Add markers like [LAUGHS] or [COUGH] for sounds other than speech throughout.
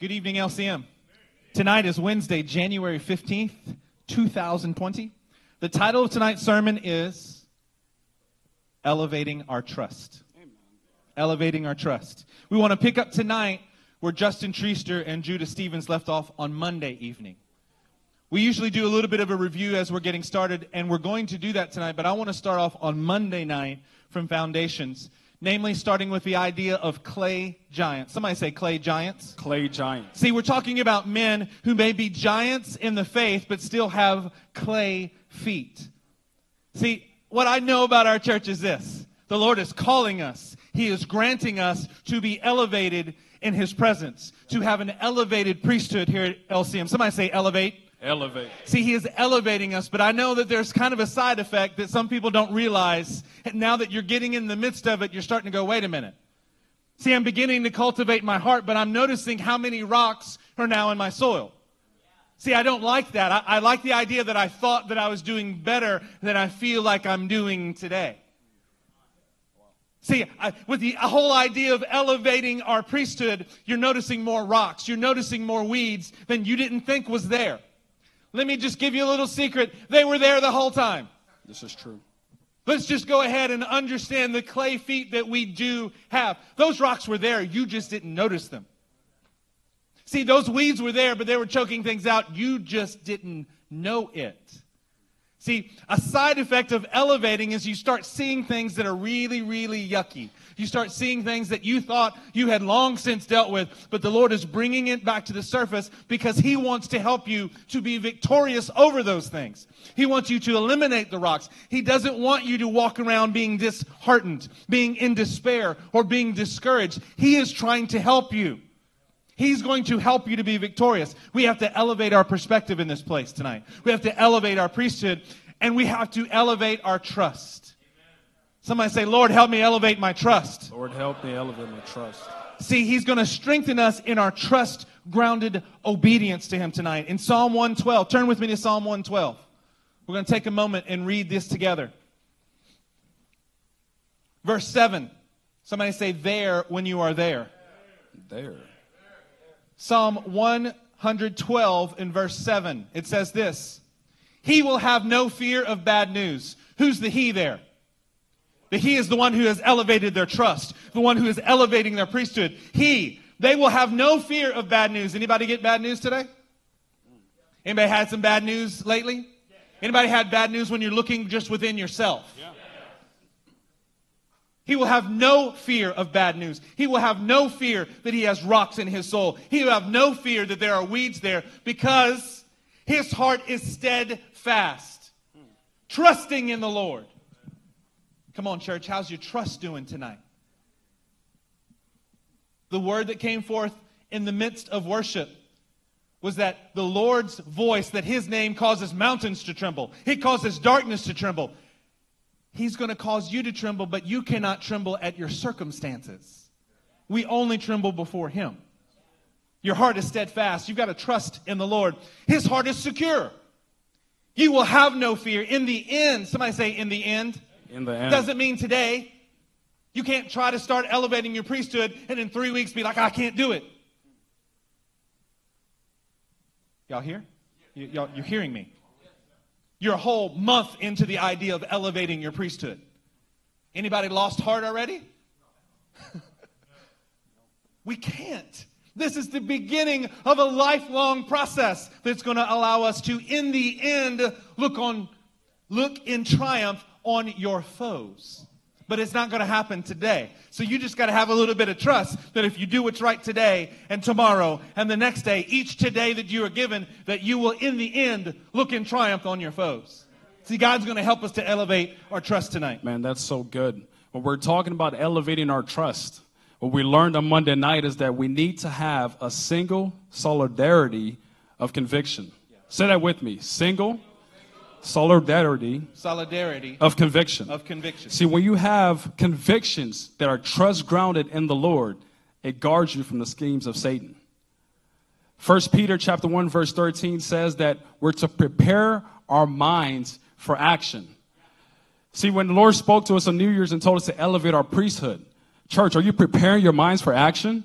Good evening, LCM. Tonight is Wednesday, January 15th, 2020. The title of tonight's sermon is Elevating Our Trust. Elevating Our Trust. We want to pick up tonight where Justin Treaster and Judah Stevens left off on Monday evening. We usually do a little bit of a review as we're getting started, and we're going to do that tonight, but I want to start off on Monday night from Foundations namely starting with the idea of clay giants. Somebody say clay giants. Clay giants. See, we're talking about men who may be giants in the faith, but still have clay feet. See, what I know about our church is this the Lord is calling us, He is granting us to be elevated in His presence, to have an elevated priesthood here at LCM. Somebody say elevate. Elevate. See, he is elevating us, but I know that there's kind of a side effect that some people don't realize. And now that you're getting in the midst of it, you're starting to go, wait a minute. See, I'm beginning to cultivate my heart, but I'm noticing how many rocks are now in my soil. See, I don't like that. I, I like the idea that I thought that I was doing better than I feel like I'm doing today. See, I, with the whole idea of elevating our priesthood, you're noticing more rocks. You're noticing more weeds than you didn't think was there. Let me just give you a little secret. They were there the whole time. This is true. Let's just go ahead and understand the clay feet that we do have. Those rocks were there. You just didn't notice them. See, those weeds were there, but they were choking things out. You just didn't know it. See, a side effect of elevating is you start seeing things that are really, really yucky. You start seeing things that you thought you had long since dealt with, but the Lord is bringing it back to the surface because He wants to help you to be victorious over those things. He wants you to eliminate the rocks. He doesn't want you to walk around being disheartened, being in despair, or being discouraged. He is trying to help you. He's going to help you to be victorious. We have to elevate our perspective in this place tonight. We have to elevate our priesthood and we have to elevate our trust. Somebody say, Lord, help me elevate my trust. Lord, help me elevate my trust. See, He's going to strengthen us in our trust grounded obedience to Him tonight. In Psalm 112, turn with me to Psalm 112. We're going to take a moment and read this together. Verse 7. Somebody say, there when you are there. There. Psalm 112 in verse 7. It says this He will have no fear of bad news. Who's the He there? The He is the one who has elevated their trust, the one who is elevating their priesthood. He, they will have no fear of bad news. Anybody get bad news today? Anybody had some bad news lately? Anybody had bad news when you're looking just within yourself? He will have no fear of bad news. He will have no fear that he has rocks in his soul. He will have no fear that there are weeds there because his heart is steadfast, trusting in the Lord. Come on, church, how's your trust doing tonight? The word that came forth in the midst of worship was that the Lord's voice, that his name causes mountains to tremble, he causes darkness to tremble. He's going to cause you to tremble, but you cannot tremble at your circumstances. We only tremble before him. Your heart is steadfast. You've got to trust in the Lord. His heart is secure. You will have no fear. In the end, somebody say, in the end. In the end. Doesn't mean today. You can't try to start elevating your priesthood and in three weeks be like, I can't do it. Y'all hear? Y- y'all, you're hearing me. You're a whole month into the idea of elevating your priesthood. Anybody lost heart already? [LAUGHS] we can't. This is the beginning of a lifelong process that's going to allow us to, in the end, look on, look in triumph on your foes. But it's not going to happen today. So you just got to have a little bit of trust that if you do what's right today and tomorrow and the next day, each today that you are given, that you will in the end look in triumph on your foes. See, God's going to help us to elevate our trust tonight. Man, that's so good. When we're talking about elevating our trust, what we learned on Monday night is that we need to have a single solidarity of conviction. Say that with me. Single solidarity solidarity of conviction of conviction see when you have convictions that are trust grounded in the lord it guards you from the schemes of satan First peter chapter 1 verse 13 says that we're to prepare our minds for action see when the lord spoke to us on new year's and told us to elevate our priesthood church are you preparing your minds for action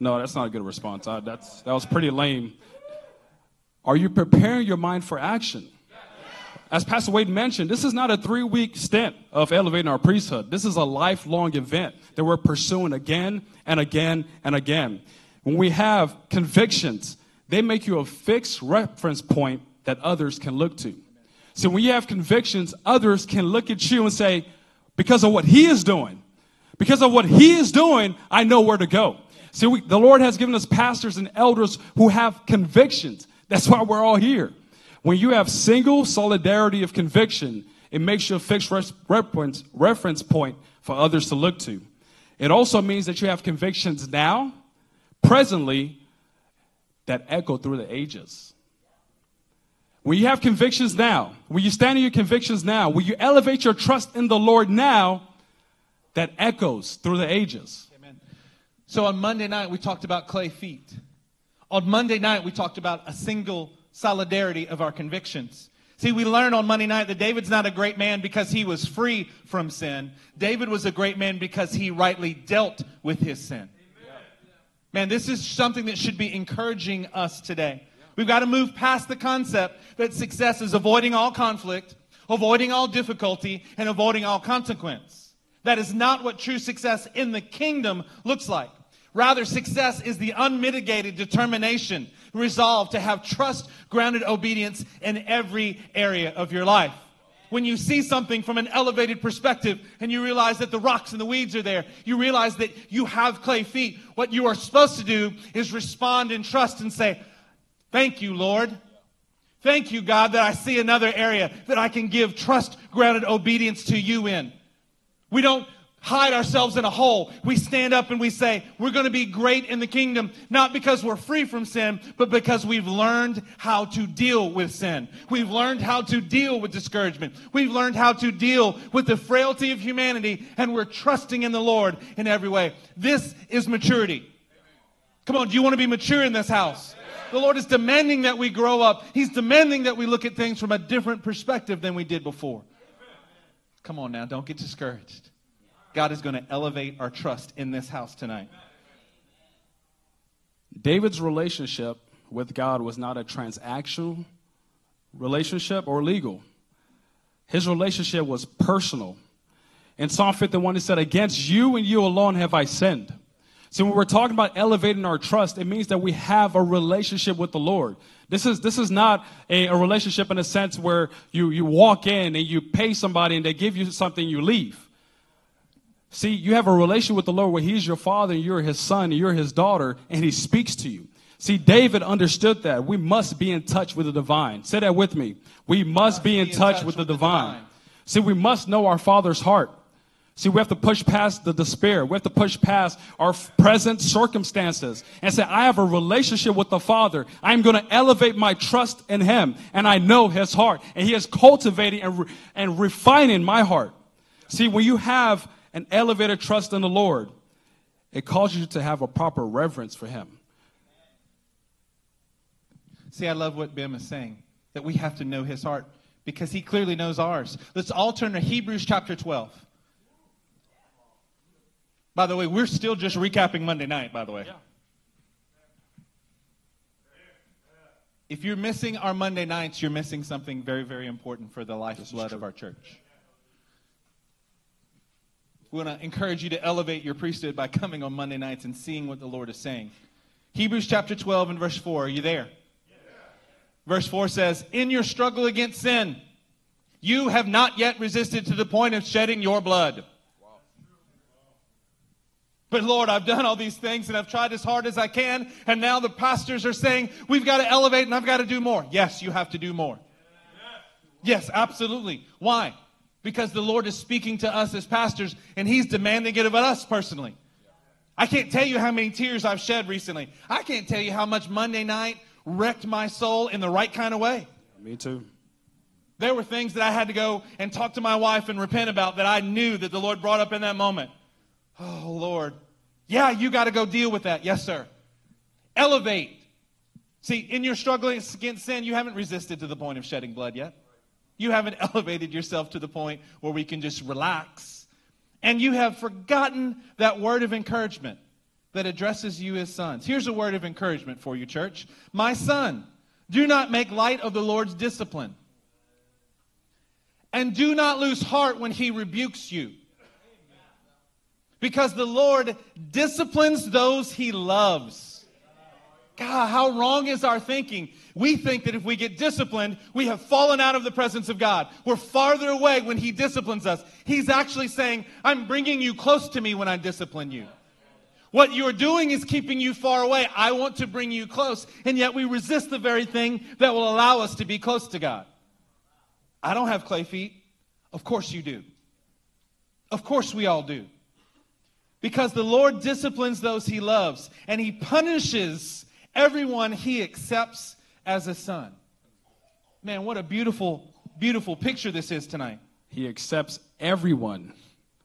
No, that's not a good response. Uh, that's, that was pretty lame. Are you preparing your mind for action? As Pastor Wade mentioned, this is not a three week stint of elevating our priesthood. This is a lifelong event that we're pursuing again and again and again. When we have convictions, they make you a fixed reference point that others can look to. So when you have convictions, others can look at you and say, because of what he is doing, because of what he is doing, I know where to go. See, we, the Lord has given us pastors and elders who have convictions. That's why we're all here. When you have single solidarity of conviction, it makes you a fixed reference, reference point for others to look to. It also means that you have convictions now, presently, that echo through the ages. When you have convictions now, when you stand in your convictions now, when you elevate your trust in the Lord now, that echoes through the ages. Amen. So on Monday night, we talked about clay feet. On Monday night, we talked about a single solidarity of our convictions. See, we learn on Monday night that David's not a great man because he was free from sin. David was a great man because he rightly dealt with his sin. Man, this is something that should be encouraging us today. We've got to move past the concept that success is avoiding all conflict, avoiding all difficulty, and avoiding all consequence. That is not what true success in the kingdom looks like. Rather, success is the unmitigated determination, resolve to have trust grounded obedience in every area of your life. When you see something from an elevated perspective and you realize that the rocks and the weeds are there, you realize that you have clay feet. What you are supposed to do is respond in trust and say, Thank you, Lord. Thank you, God, that I see another area that I can give trust grounded obedience to you in. We don't hide ourselves in a hole. We stand up and we say, we're going to be great in the kingdom, not because we're free from sin, but because we've learned how to deal with sin. We've learned how to deal with discouragement. We've learned how to deal with the frailty of humanity, and we're trusting in the Lord in every way. This is maturity. Come on, do you want to be mature in this house? The Lord is demanding that we grow up. He's demanding that we look at things from a different perspective than we did before. Come on now, don't get discouraged. God is going to elevate our trust in this house tonight. David's relationship with God was not a transactional relationship or legal. His relationship was personal. In Psalm 51, he said, Against you and you alone have I sinned. So when we're talking about elevating our trust, it means that we have a relationship with the Lord. This is, this is not a, a relationship in a sense where you, you walk in and you pay somebody and they give you something, you leave. See, you have a relation with the Lord where He's your father and you're His son and you're His daughter and He speaks to you. See, David understood that. We must be in touch with the divine. Say that with me. We must be in touch with the divine. See, we must know our Father's heart. See, we have to push past the despair. We have to push past our present circumstances and say, I have a relationship with the Father. I'm going to elevate my trust in Him. And I know His heart. And He is cultivating and, re- and refining my heart. See, when you have an elevated trust in the Lord, it causes you to have a proper reverence for Him. See, I love what Bim is saying, that we have to know His heart because He clearly knows ours. Let's all turn to Hebrews chapter 12. By the way, we're still just recapping Monday night, by the way. Yeah. If you're missing our Monday nights, you're missing something very, very important for the lifeblood of our church. We want to encourage you to elevate your priesthood by coming on Monday nights and seeing what the Lord is saying. Hebrews chapter 12 and verse 4. Are you there? Yeah. Verse 4 says, In your struggle against sin, you have not yet resisted to the point of shedding your blood. But Lord, I've done all these things and I've tried as hard as I can. And now the pastors are saying, we've got to elevate and I've got to do more. Yes, you have to do more. Yes, absolutely. Why? Because the Lord is speaking to us as pastors and He's demanding it of us personally. I can't tell you how many tears I've shed recently. I can't tell you how much Monday night wrecked my soul in the right kind of way. Me too. There were things that I had to go and talk to my wife and repent about that I knew that the Lord brought up in that moment. Oh, Lord. Yeah, you got to go deal with that. Yes, sir. Elevate. See, in your struggling against sin, you haven't resisted to the point of shedding blood yet. You haven't [LAUGHS] elevated yourself to the point where we can just relax. And you have forgotten that word of encouragement. that addresses you as sons. Here's a word of encouragement for you, church. My son, do not make light of the Lord's discipline. And do not lose heart when he rebukes you. Because the Lord disciplines those he loves. God, how wrong is our thinking? We think that if we get disciplined, we have fallen out of the presence of God. We're farther away when He disciplines us. He's actually saying, I'm bringing you close to me when I discipline you. What you're doing is keeping you far away. I want to bring you close. And yet we resist the very thing that will allow us to be close to God. I don't have clay feet. Of course you do. Of course we all do. Because the Lord disciplines those he loves, and he punishes everyone he accepts as a son. Man, what a beautiful, beautiful picture this is tonight. He accepts everyone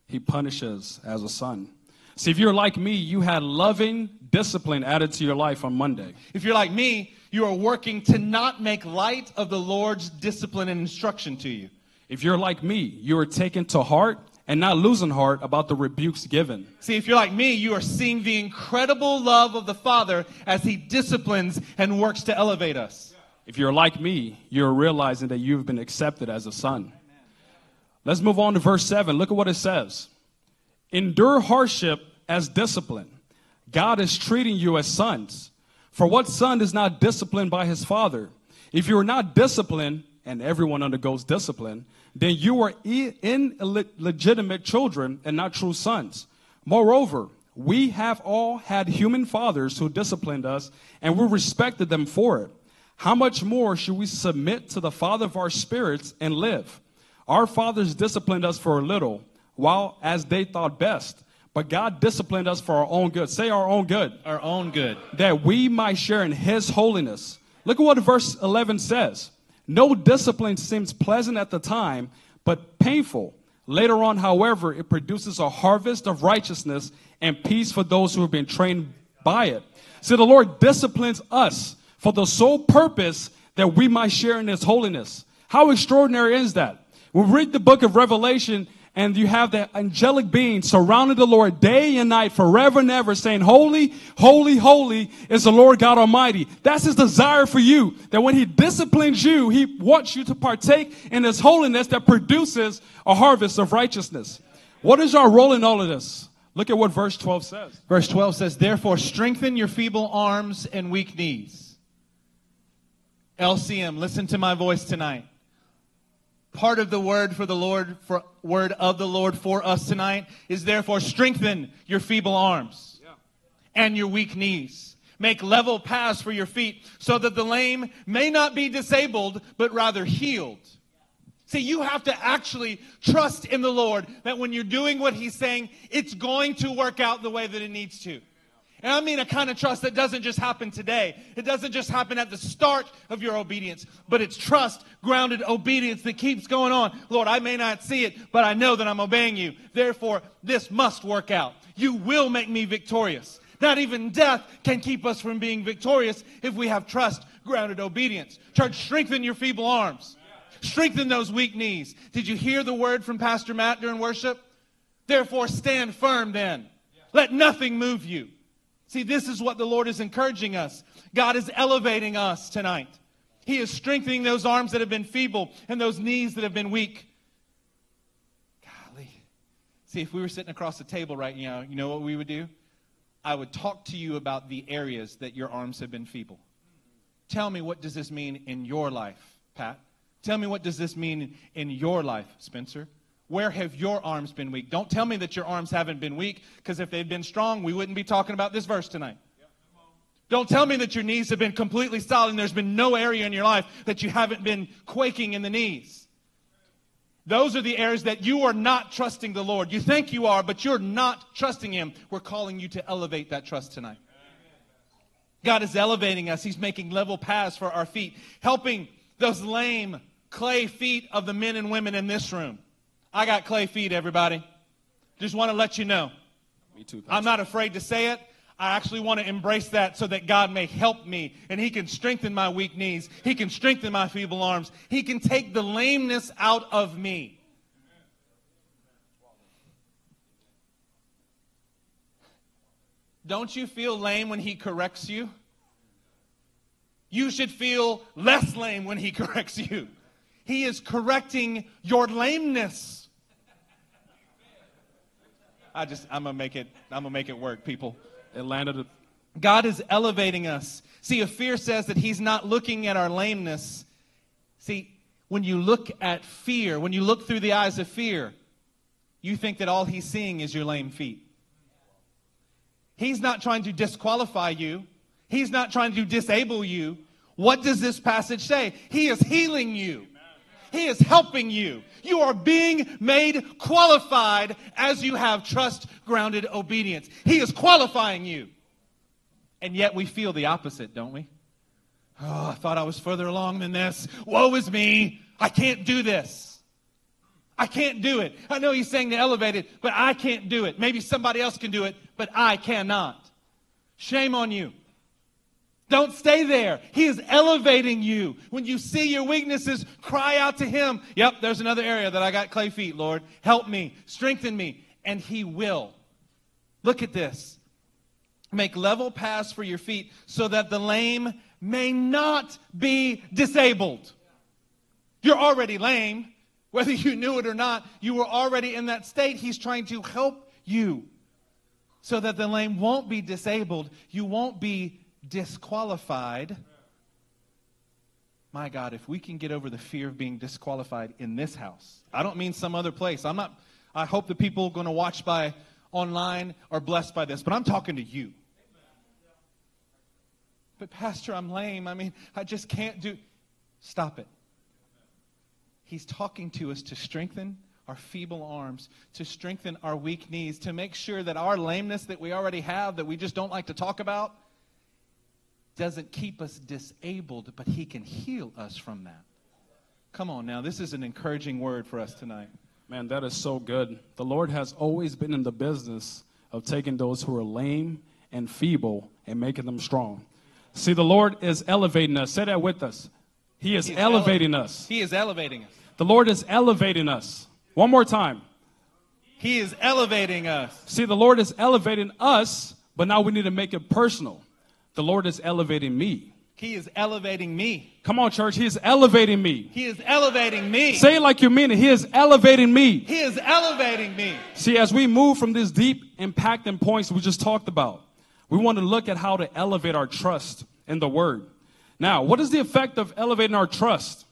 he punishes as a son. See, if you're like me, you had loving discipline added to your life on Monday. If you're like me, you are working to not make light of the Lord's discipline and instruction to you. If you're like me, you are taken to heart and not losing heart about the rebukes given. See, if you're like me, you are seeing the incredible love of the Father as He disciplines and works to elevate us. If you're like me, you're realizing that you've been accepted as a son. Let's move on to verse 7. Look at what it says. Endure hardship as discipline. God is treating you as sons. For what son is not disciplined by his father? If you are not disciplined, and everyone undergoes discipline, then you are illegitimate children and not true sons. Moreover, we have all had human fathers who disciplined us, and we respected them for it. How much more should we submit to the Father of our spirits and live? Our fathers disciplined us for a little while as they thought best. But God disciplined us for our own good. Say our own good. Our own good. That we might share in His holiness. Look at what verse 11 says. No discipline seems pleasant at the time, but painful. Later on, however, it produces a harvest of righteousness and peace for those who have been trained by it. See, the Lord disciplines us for the sole purpose that we might share in His holiness. How extraordinary is that? We read the book of Revelation, and you have the angelic being surrounding the Lord day and night, forever and ever, saying, Holy, holy, holy is the Lord God Almighty. That's his desire for you. That when he disciplines you, he wants you to partake in his holiness that produces a harvest of righteousness. What is our role in all of this? Look at what verse 12 says. Verse 12 says, Therefore, strengthen your feeble arms and weak knees. LCM, listen to my voice tonight part of the word for the Lord, for word of the Lord for us tonight is therefore strengthen your feeble arms yeah. and your weak knees. Make level paths for your feet so that the lame may not be disabled, but rather healed. See, you have to actually trust in the Lord that when you're doing what He's saying, it's going to work out the way that it needs to. And I mean a kind of trust that doesn't just happen today. It doesn't just happen at the start of your obedience, but it's trust grounded obedience that keeps going on. Lord, I may not see it, but I know that I'm obeying you. Therefore, this must work out. You will make me victorious. Not even death can keep us from being victorious if we have trust grounded obedience. Church, strengthen your feeble arms. Strengthen those weak knees. Did you hear the word from Pastor Matt during worship? Therefore, stand firm then. Let nothing move you. See, this is what the Lord is encouraging us. God is elevating us tonight. He is strengthening those arms that have been feeble and those knees that have been weak. Golly. See, if we were sitting across the table right now, you know what we would do? I would talk to you about the areas that your arms have been feeble. Tell me what does this mean in your life, Pat? Tell me what does this mean in your life, Spencer? Where have your arms been weak? Don't tell me that your arms haven't been weak, because if they'd been strong, we wouldn't be talking about this verse tonight. Don't tell me that your knees have been completely solid and there's been no area in your life that you haven't been quaking in the knees. Those are the areas that you are not trusting the Lord. You think you are, but you're not trusting Him. We're calling you to elevate that trust tonight. God is elevating us. He's making level paths for our feet, helping those lame clay feet of the men and women in this room. I got clay feet, everybody. Just want to let you know. Me too. I'm not afraid to say it. I actually want to embrace that so that God may help me and He can strengthen my weak knees. He can strengthen my feeble arms. He can take the lameness out of me. Don't you feel lame when he corrects you? You should feel less lame when he [LAUGHS] corrects you. He is correcting your lameness. I just I'm gonna make it I'm gonna make it work, people. It landed. God is elevating us. See, if fear says that he's not looking at our lameness, see, when you look at fear, when you look through the eyes of fear, you think that all he's seeing is your lame feet. He's not trying to disqualify you. He's not trying to disable you. What does this passage say? He is healing you. He is helping you. You are being made qualified as you have trust grounded obedience. He is qualifying you. And yet we feel the opposite, don't we? Oh, I thought I was further along than this. Woe is me. I can't do this. I can't do it. I know he's saying to elevate it, but I can't do it. Maybe somebody else can do it, but I cannot. Shame on you. Don't stay there. He is elevating you. When you see your weaknesses, cry out to Him. Yep, there's another area that I got clay feet, Lord. Help me, strengthen me. And He will. Look at this. Make level paths for your feet so that the lame may not be disabled. You're already lame. Whether you knew it or not, you were already in that state. He's trying to help you so that the lame won't be disabled. You won't be disqualified. My God, if we can get over the fear of being disqualified in this house, I don't mean some other place. I'm not, I hope the people going to watch by online are blessed by this, but I'm talking to you. But, Pastor, I'm lame. I mean, I just can't do. Stop it. He's talking to us to strengthen our feeble arms, to strengthen our weak knees, to make sure that our lameness that we already have, that we just don't like to talk about, doesn't keep us disabled, but He can heal us from that. Come on now, this is an encouraging word for us tonight. Man, that is so good. The Lord has always been in the business of taking those who are lame and feeble and making them strong. See, the Lord is elevating us. Say that with us. He is, elevating ele- us. He is elevating us. The Lord is elevating us. One more time. He is elevating us. See, the Lord is elevating us, but now we need to make it personal. The Lord is elevating me. He is elevating me. Come on, church. He is elevating me. He is elevating me. Say it like you mean it. He is elevating me. He is elevating me. See, as we move from these deep impacting points we just talked about, we want to look at how to elevate our trust in the Word. Now, what is the effect of elevating our trust?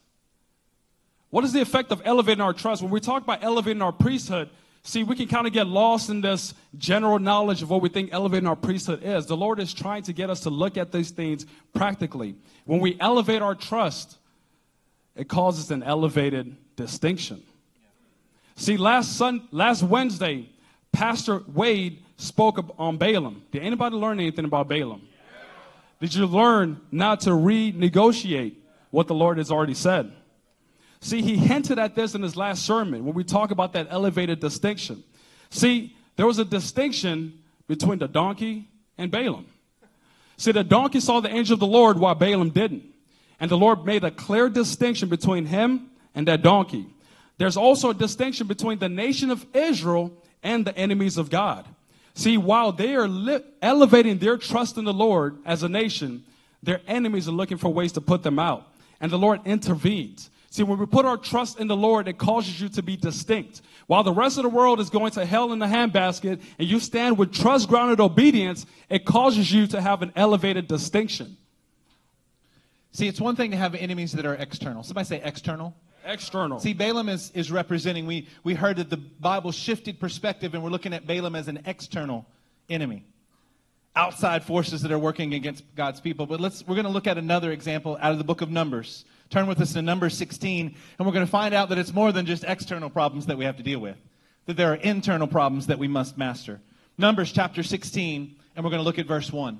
What is the effect of elevating our trust? When we talk about elevating our priesthood, see, we can kind of get lost in this general knowledge of what we think elevating our priesthood is. The Lord is trying to get us to look at these things practically. When we elevate our trust, it causes an elevated distinction. See, last Sun, last Wednesday, Pastor Wade spoke on Balaam. Did anybody learn anything about Balaam? Did you learn not to renegotiate what the Lord has already said? See, he hinted at this in his last sermon when we talk about that elevated distinction. See, there was a distinction between the donkey and Balaam. See, the donkey saw the angel of the Lord while Balaam didn't. And the Lord made a clear distinction between him and that donkey. There's also a distinction between the nation of Israel and the enemies of God. See, while they are li- elevating their trust in the Lord as a nation, their enemies are looking for ways to put them out. And the Lord intervenes. See, when we put our trust in the Lord, it causes you to be distinct. While the rest of the world is going to hell in the handbasket and you stand with trust grounded obedience, it causes you to have an elevated distinction. See, it's one thing to have enemies that are external. Somebody say external. External. See, Balaam is, is representing, we, we heard that the Bible shifted perspective and we're looking at Balaam as an external enemy. Outside forces that are working against God's people. But let's, we're going to look at another example out of the book of Numbers. Turn with us to number 16, and we're going to find out that it's more than just external problems that we have to deal with, that there are internal problems that we must master. Numbers chapter 16, and we're going to look at verse 1.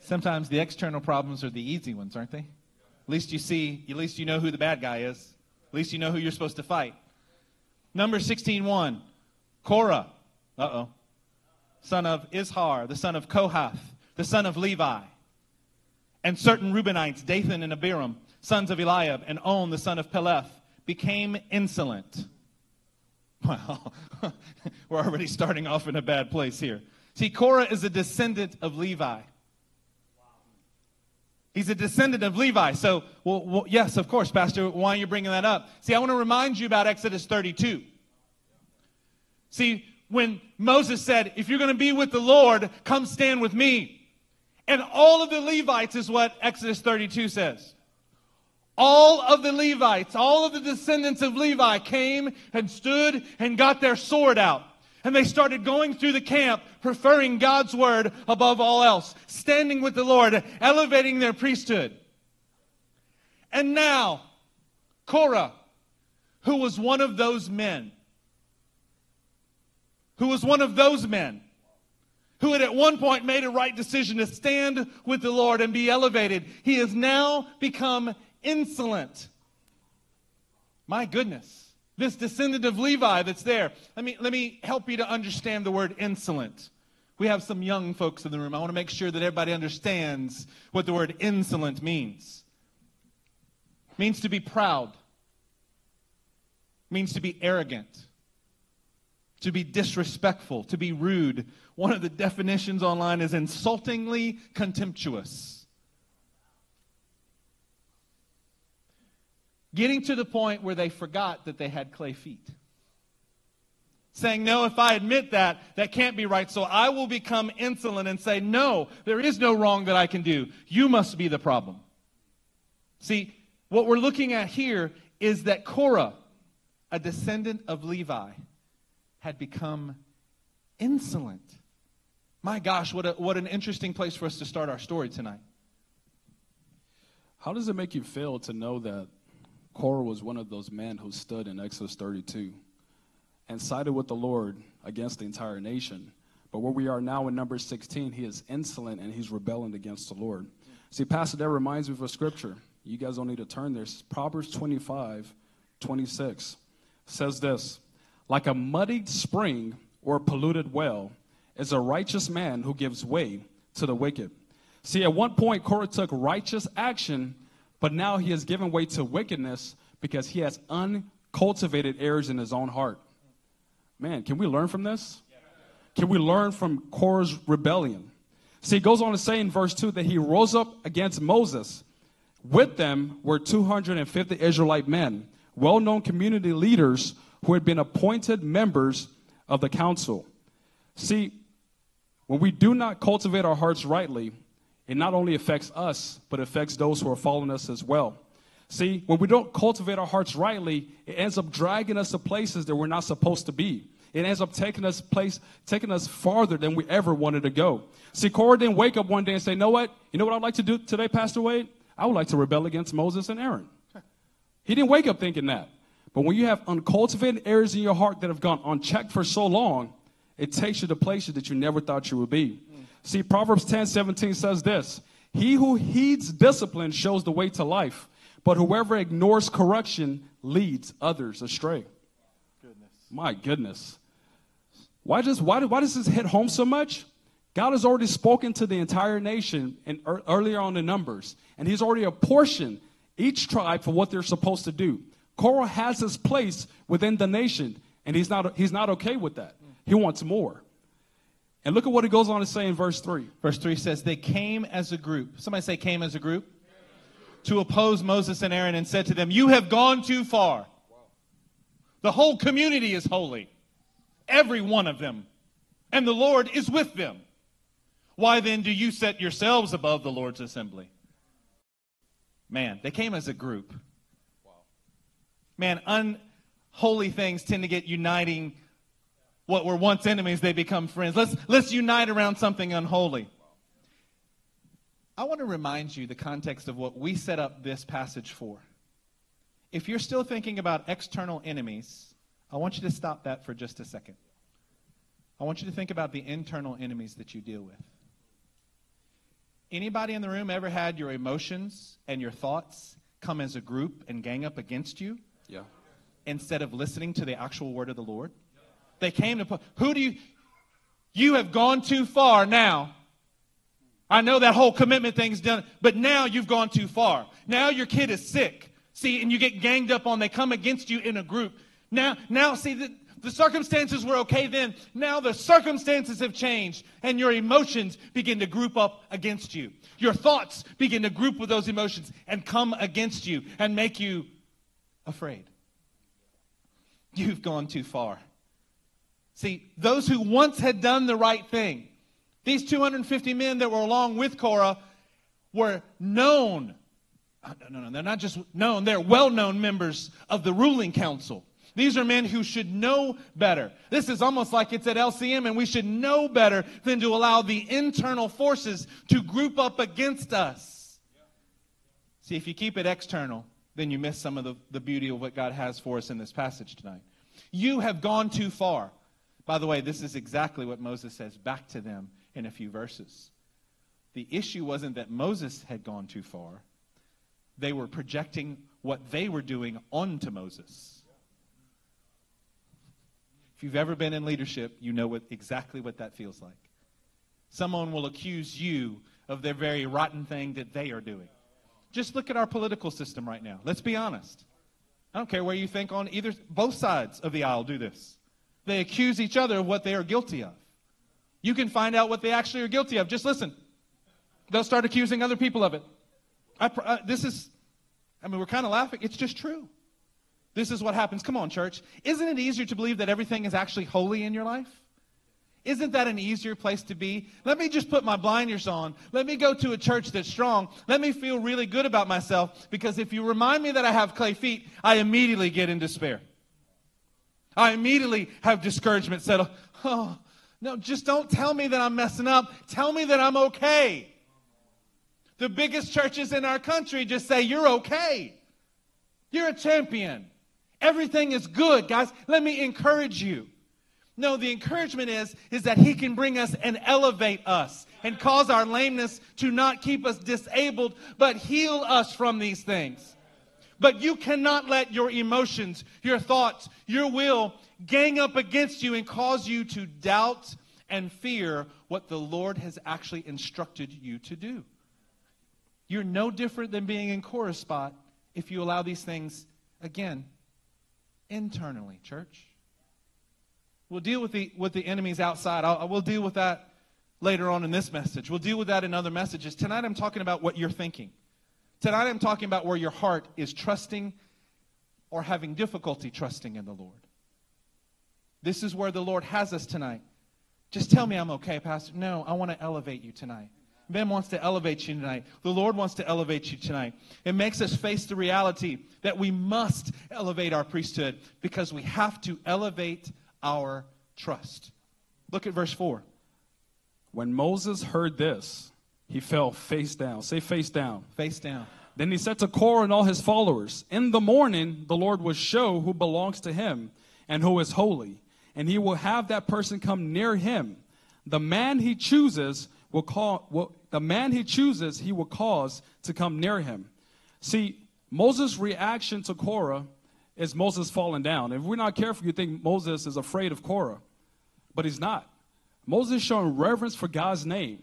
Sometimes the external problems are the easy ones, aren't they? At least you see, at least you know who the bad guy is. At least you know who you're supposed to fight. Number 16:1. Korah, uh-oh, son of Izhar, the son of Kohath, the son of Levi, and certain Reubenites, Dathan and Abiram, sons of Eliab, and On, the son of Peleth, became insolent. [LAUGHS] Well, [LAUGHS] we're already starting off in a bad place here. See, Korah is a descendant of Levi. He's a descendant of Levi. So, well, well, yes, of course, Pastor, why are you bringing that up? See, I want to remind you about Exodus 32. See, when Moses said, If you're going to be with the Lord, come stand with me. And all of the Levites is what Exodus 32 says. All of the Levites, all of the descendants of Levi came and stood and got their sword out. And they started going through the camp, preferring God's word above all else, standing with the Lord, elevating their priesthood. And now, Korah, who was one of those men, who was one of those men, who had at one point made a right decision to stand with the Lord and be elevated, he has now become insolent. My goodness this descendant of Levi that's there. Let me, let me help you to understand the word insolent. We have some young folks in the room. I want to make sure that everybody understands what the word insolent means. It means to be proud. It means to be arrogant. To be disrespectful, to be rude. One of the definitions online is insultingly contemptuous. Getting to the point where they forgot that they had clay feet. Saying, No, if I admit that, that can't be right. So I will become insolent and say, No, there is no wrong that I can do. You must be the problem. See, what we're looking at here is that Korah, a descendant of Levi, had become insolent. My gosh, what, a, what an interesting place for us to start our story tonight. How does it make you feel to know that Korah was one of those men who stood in Exodus 32 and sided with the Lord against the entire nation. But where we are now in number 16, he is insolent and he's rebelling against the Lord. See, Pastor, that reminds me of a scripture. You guys don't need to turn there. Proverbs 25, 26 says this Like a muddied spring or a polluted well is a righteous man who gives way to the wicked. See, at one point, Korah took righteous action but now he has given way to wickedness because he has uncultivated errors in his own heart. Man, can we learn from this? Can we learn from Korah's rebellion? See, it goes on to say in verse 2 that he rose up against Moses. With them were 250 Israelite men, well known community leaders who had been appointed members of the council. See, when we do not cultivate our hearts rightly, it not only affects us, but affects those who are following us as well. See, when we don't cultivate our hearts rightly, it ends up dragging us to places that we're not supposed to be. It ends up taking us place, taking us farther than we ever wanted to go. See, Korah didn't wake up one day and say, "Know what? You know what I'd like to do today, Pastor Wade? I would like to rebel against Moses and Aaron." He didn't wake up thinking that. But when you have uncultivated areas in your heart that have gone unchecked for so long, it takes you to places that you never thought you would be. See, Proverbs 10 17 says this He who heeds discipline shows the way to life, but whoever ignores correction leads others astray. Goodness. My goodness. Why does, why, why does this hit home so much? God has already spoken to the entire nation in, er, earlier on in Numbers, and He's already apportioned each tribe for what they're supposed to do. Korah has his place within the nation, and he's not, he's not okay with that. He wants more. And look at what he goes on to say in verse 3. Verse 3 says, They came as a group. Somebody say, came as a group? To oppose Moses and Aaron and said to them, You have gone too far. The whole community is holy, every one of them, and the Lord is with them. Why then do you set yourselves above the Lord's assembly? Man, they came as a group. Man, unholy things tend to get uniting what were once enemies, they become friends. Let's, let's unite around something unholy. I want to remind you the context of what we set up this passage for. If you're still thinking about external enemies, I want you to stop that for just a second. I want you to think about the internal enemies that you deal with. Anybody in the room ever had your emotions and your thoughts come as a group and gang up against you? Yeah. Instead of listening to the actual word of the Lord? They came to, put who do you, you have gone too far now. I know that whole commitment thing's done, but now you've gone too far. Now your kid is sick. See, and you get ganged up on, they come against you in a group. Now, now, see, the, The circumstances were okay then. Now the circumstances have changed, and your emotions begin to group up against you. Your thoughts begin to group with those emotions and come against you and make you afraid. You've gone too far. See, those who once had done the right thing, these 250 men that were along with Korah, were known. Uh, no, no, they're not just known, they're well known members of the ruling council. These are men who should know better. This is almost like it's at LCM, and we should know better than to allow the internal forces to group up against us. See, if you keep it external, then you miss some of the, the beauty of what God has for us in this passage tonight. You have gone too far. By the way, this is exactly what Moses says back to them in a few verses. The issue wasn't that Moses had gone too far, they were projecting what they were doing onto Moses. If you've ever been in leadership, you know what, exactly what that feels like. Someone will accuse you of their very rotten thing that they are doing. Just look at our political system right now. Let's be honest. I don't care where you think on either both sides of the aisle do this. They accuse each other of what they are guilty of. You can find out what they actually are guilty of. Just listen. They'll start accusing other people of it. I, uh, this is, I mean, we're kind of laughing. It's just true. This is what happens. Come on, church. Isn't it easier to believe that everything is actually holy in your life? Isn't that an easier place to be? Let me just put my blinders on. Let me go to a church that's strong. Let me feel really good about myself because if you remind me that I have clay feet, I immediately get in despair. I immediately have discouragement settle. Oh, no, just don't tell me that I'm messing up. Tell me that I'm okay. The biggest churches in our country just say, You're okay. You're a champion. Everything is good, guys. Let me encourage you. No, the encouragement is, is that he can bring us and elevate us and cause our lameness to not keep us disabled, but heal us from these things. But you cannot let your emotions, your thoughts, your will gang up against you and cause you to doubt and fear what the Lord has actually instructed you to do. You're no different than being in Korah's spot if you allow these things, again, internally, church. We'll deal with the, with the enemies outside. I'll, we'll deal with that later on in this message. We'll deal with that in other messages. Tonight I'm talking about what you're thinking. Tonight I'm talking about where your heart is trusting or having difficulty trusting in the Lord. This is where the Lord has us tonight. Just tell me I'm okay, Pastor. No, I want to elevate you tonight. Ben wants to elevate you tonight. The Lord wants to elevate you tonight. It makes us face the reality that we must elevate our priesthood because we have to elevate our trust. Look at verse 4. When Moses heard this, he fell face down. Say face down. Face down. Then he said to Korah and all his followers, In the morning the Lord will show who belongs to him and who is holy, and he will have that person come near him. The man he chooses will call will, the man he chooses he will cause to come near him. See, Moses' reaction to Korah is Moses falling down. If we're not careful, you think Moses is afraid of Korah, but he's not. Moses showing reverence for God's name,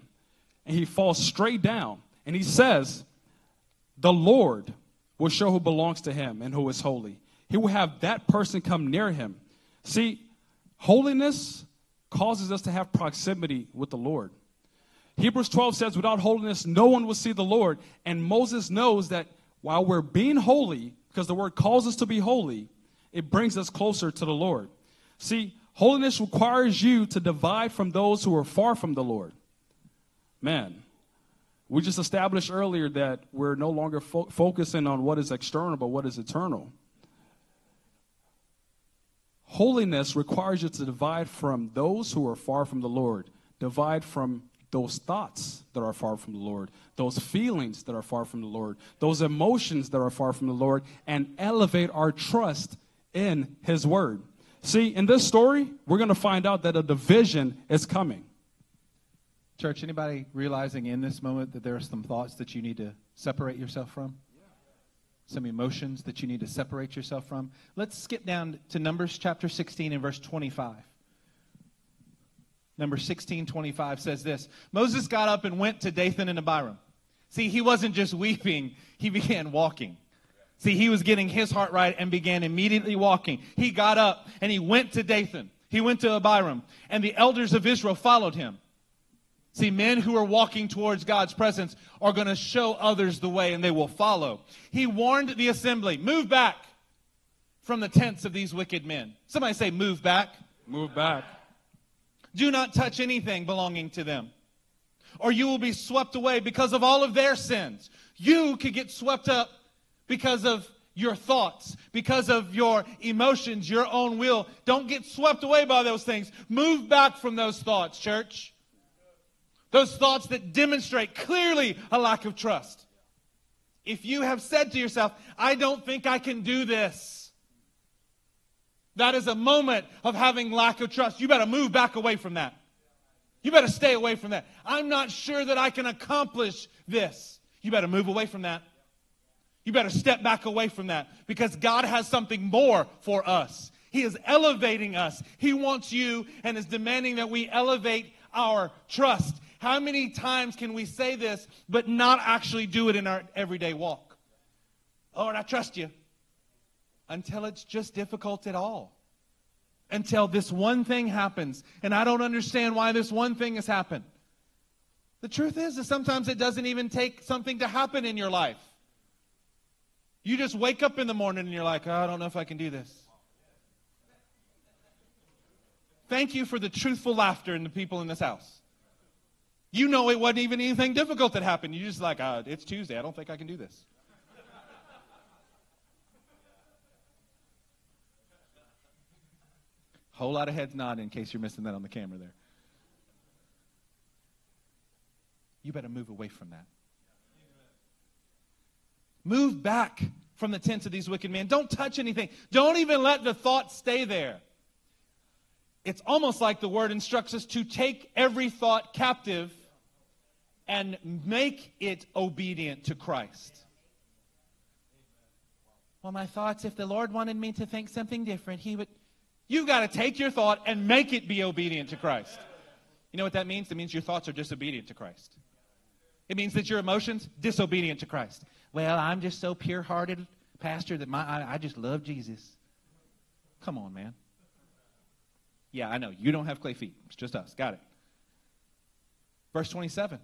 and he falls straight down, and he says, The Lord will show who belongs to him and who is holy. He will have that person come near him. See, holiness causes us to have proximity with the Lord. Hebrews 12 says, Without holiness, no one will see the Lord. And Moses knows that while we're being holy, because the word calls us to be holy, it brings us closer to the Lord. See, holiness requires you to divide from those who are far from the Lord. Man, we just established earlier that we're no longer fo- focusing on what is external, but what is eternal. Holiness requires you to divide from those who are far from the Lord, divide from those thoughts that are far from the Lord, those feelings that are far from the Lord, those emotions that are far from the Lord, and elevate our trust in His Word. See, in this story, we're going to find out that a division is coming. Church, anybody realizing in this moment that there are some thoughts that you need to separate yourself from? Some emotions that you need to separate yourself from? Let's skip down to Numbers chapter 16 and verse 25. Number 1625 says this Moses got up and went to Dathan and Abiram. See, he wasn't just weeping, he began walking. See, he was getting his heart right and began immediately walking. He got up and he went to Dathan. He went to Abiram, and the elders of Israel followed him. See, men who are walking towards God's presence are going to show others the way and they will follow. He warned the assembly, move back from the tents of these wicked men. Somebody say, move back. Move back. Do not touch anything belonging to them, or you will be swept away because of all of their sins. You could get swept up because of your thoughts, because of your emotions, your own will. Don't get swept away by those things. Move back from those thoughts, church. Those thoughts that demonstrate clearly a lack of trust. If you have said to yourself, I don't think I can do this, that is a moment of having lack of trust. You better move back away from that. You better stay away from that. I'm not sure that I can accomplish this. You better move away from that. You better step back away from that because God has something more for us. He is elevating us. He wants you and is demanding that we elevate our trust. How many times can we say this but not actually do it in our everyday walk? Lord, I trust you until it's just difficult at all. Until this one thing happens, and I don't understand why this one thing has happened. The truth is that sometimes it doesn't even take something to happen in your life. You just wake up in the morning and you're like, oh, I don't know if I can do this. Thank you for the truthful laughter in the people in this house. You know it wasn't even anything difficult that happened. You're just like, uh, it's Tuesday. I don't think I can do this. Whole lot of heads nodding in case you're missing that on the camera there. You better move away from that. Move back from the tents of these wicked men. Don't touch anything. Don't even let the thought stay there. It's almost like the word instructs us to take every thought captive and make it obedient to Christ. Well, my thoughts, if the Lord wanted me to think something different, He would. You got to take your thought and make it be obedient to Christ. You know what that means? It means your thoughts are disobedient to Christ. It means that your emotions disobedient to Christ. Well, I'm just so pure-hearted, pastor, that my I, I just love Jesus. Come on, man. Yeah, I know you don't have clay feet. It's just us. Got it. Verse 27.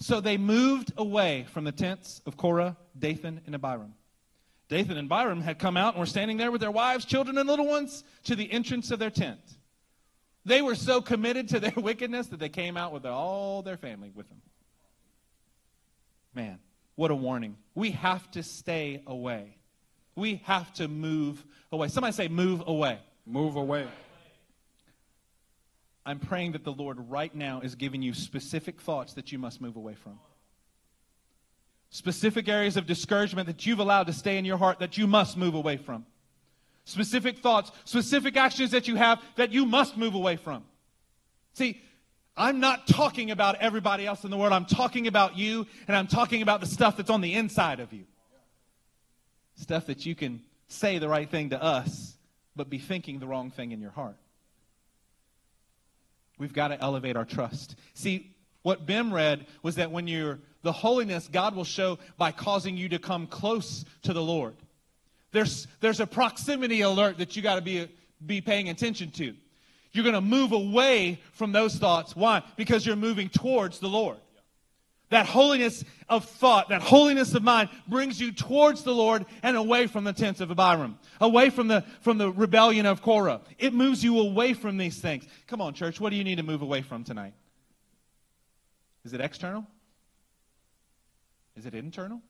So they moved away from the tents of Korah, Dathan, and Abiram. Dathan and Abiram had come out and were standing there with their wives, children, and little ones to the entrance of their tent. They were so committed to their [LAUGHS] wickedness that they came out with all their family with them. Man, what a warning. We have to stay away. We have to move away. Somebody say, move away. Move away. I'm praying that the Lord right now is giving you specific thoughts that you must move away from. Specific areas of discouragement that you've allowed to stay in your heart that you must move away from. Specific thoughts, specific actions that you have that you must move away from. See, I'm not talking about everybody else in the world. I'm talking about you, and I'm talking about the stuff that's on the inside of you. Stuff that you can say the right thing to us, but be thinking the wrong thing in your heart. We've got to elevate our trust. See, what Bim read was that when you're the holiness, God will show by causing you to come close to the Lord. There's, there's a proximity alert that you got to be, be paying attention to. You're going to move away from those thoughts. Why? Because you're moving towards the Lord. That holiness of thought, that holiness of mind brings you towards the Lord and away from the tents of Abiram, away from the, from the rebellion of Korah. It moves you away from these things. Come on, church, what do you need to move away from tonight? Is it external? Is it internal?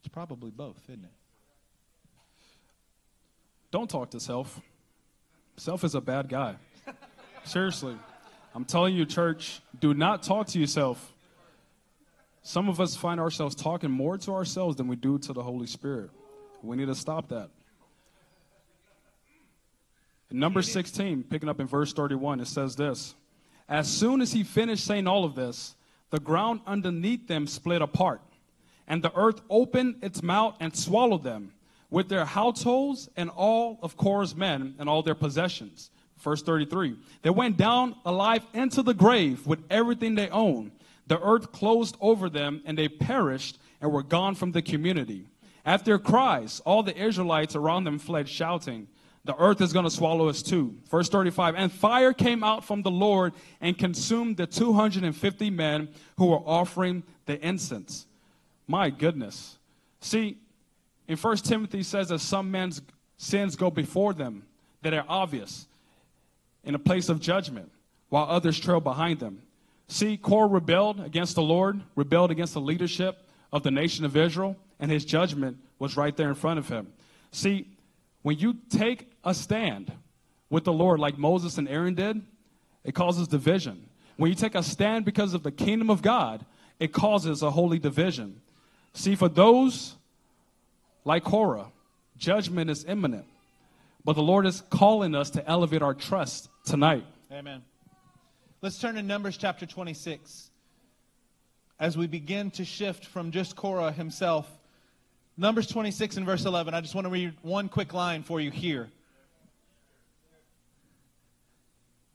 It's probably both, isn't it? Don't talk to self. Self is a bad guy. Seriously. I'm telling you, church, do not talk to yourself. Some of us find ourselves talking more to ourselves than we do to the Holy Spirit. We need to stop that. In number 16, picking up in verse 31, it says this As soon as he finished saying all of this, the ground underneath them split apart, and the earth opened its mouth and swallowed them with their households and all of Korah's men and all their possessions. Verse 33. They went down alive into the grave with everything they owned. The earth closed over them and they perished and were gone from the community. At their cries, all the Israelites around them fled, shouting, The earth is going to swallow us too. Verse 35 And fire came out from the Lord and consumed the 250 men who were offering the incense. My goodness. See, in 1 Timothy says that some men's sins go before them that are obvious in a place of judgment, while others trail behind them. See, Korah rebelled against the Lord, rebelled against the leadership of the nation of Israel, and his judgment was right there in front of him. See, when you take a stand with the Lord like Moses and Aaron did, it causes division. When you take a stand because of the kingdom of God, it causes a holy division. See, for those like Korah, judgment is imminent. But the Lord is calling us to elevate our trust tonight. Amen. Let's turn to Numbers chapter 26 as we begin to shift from just Korah himself. Numbers 26 and verse 11. I just want to read one quick line for you here.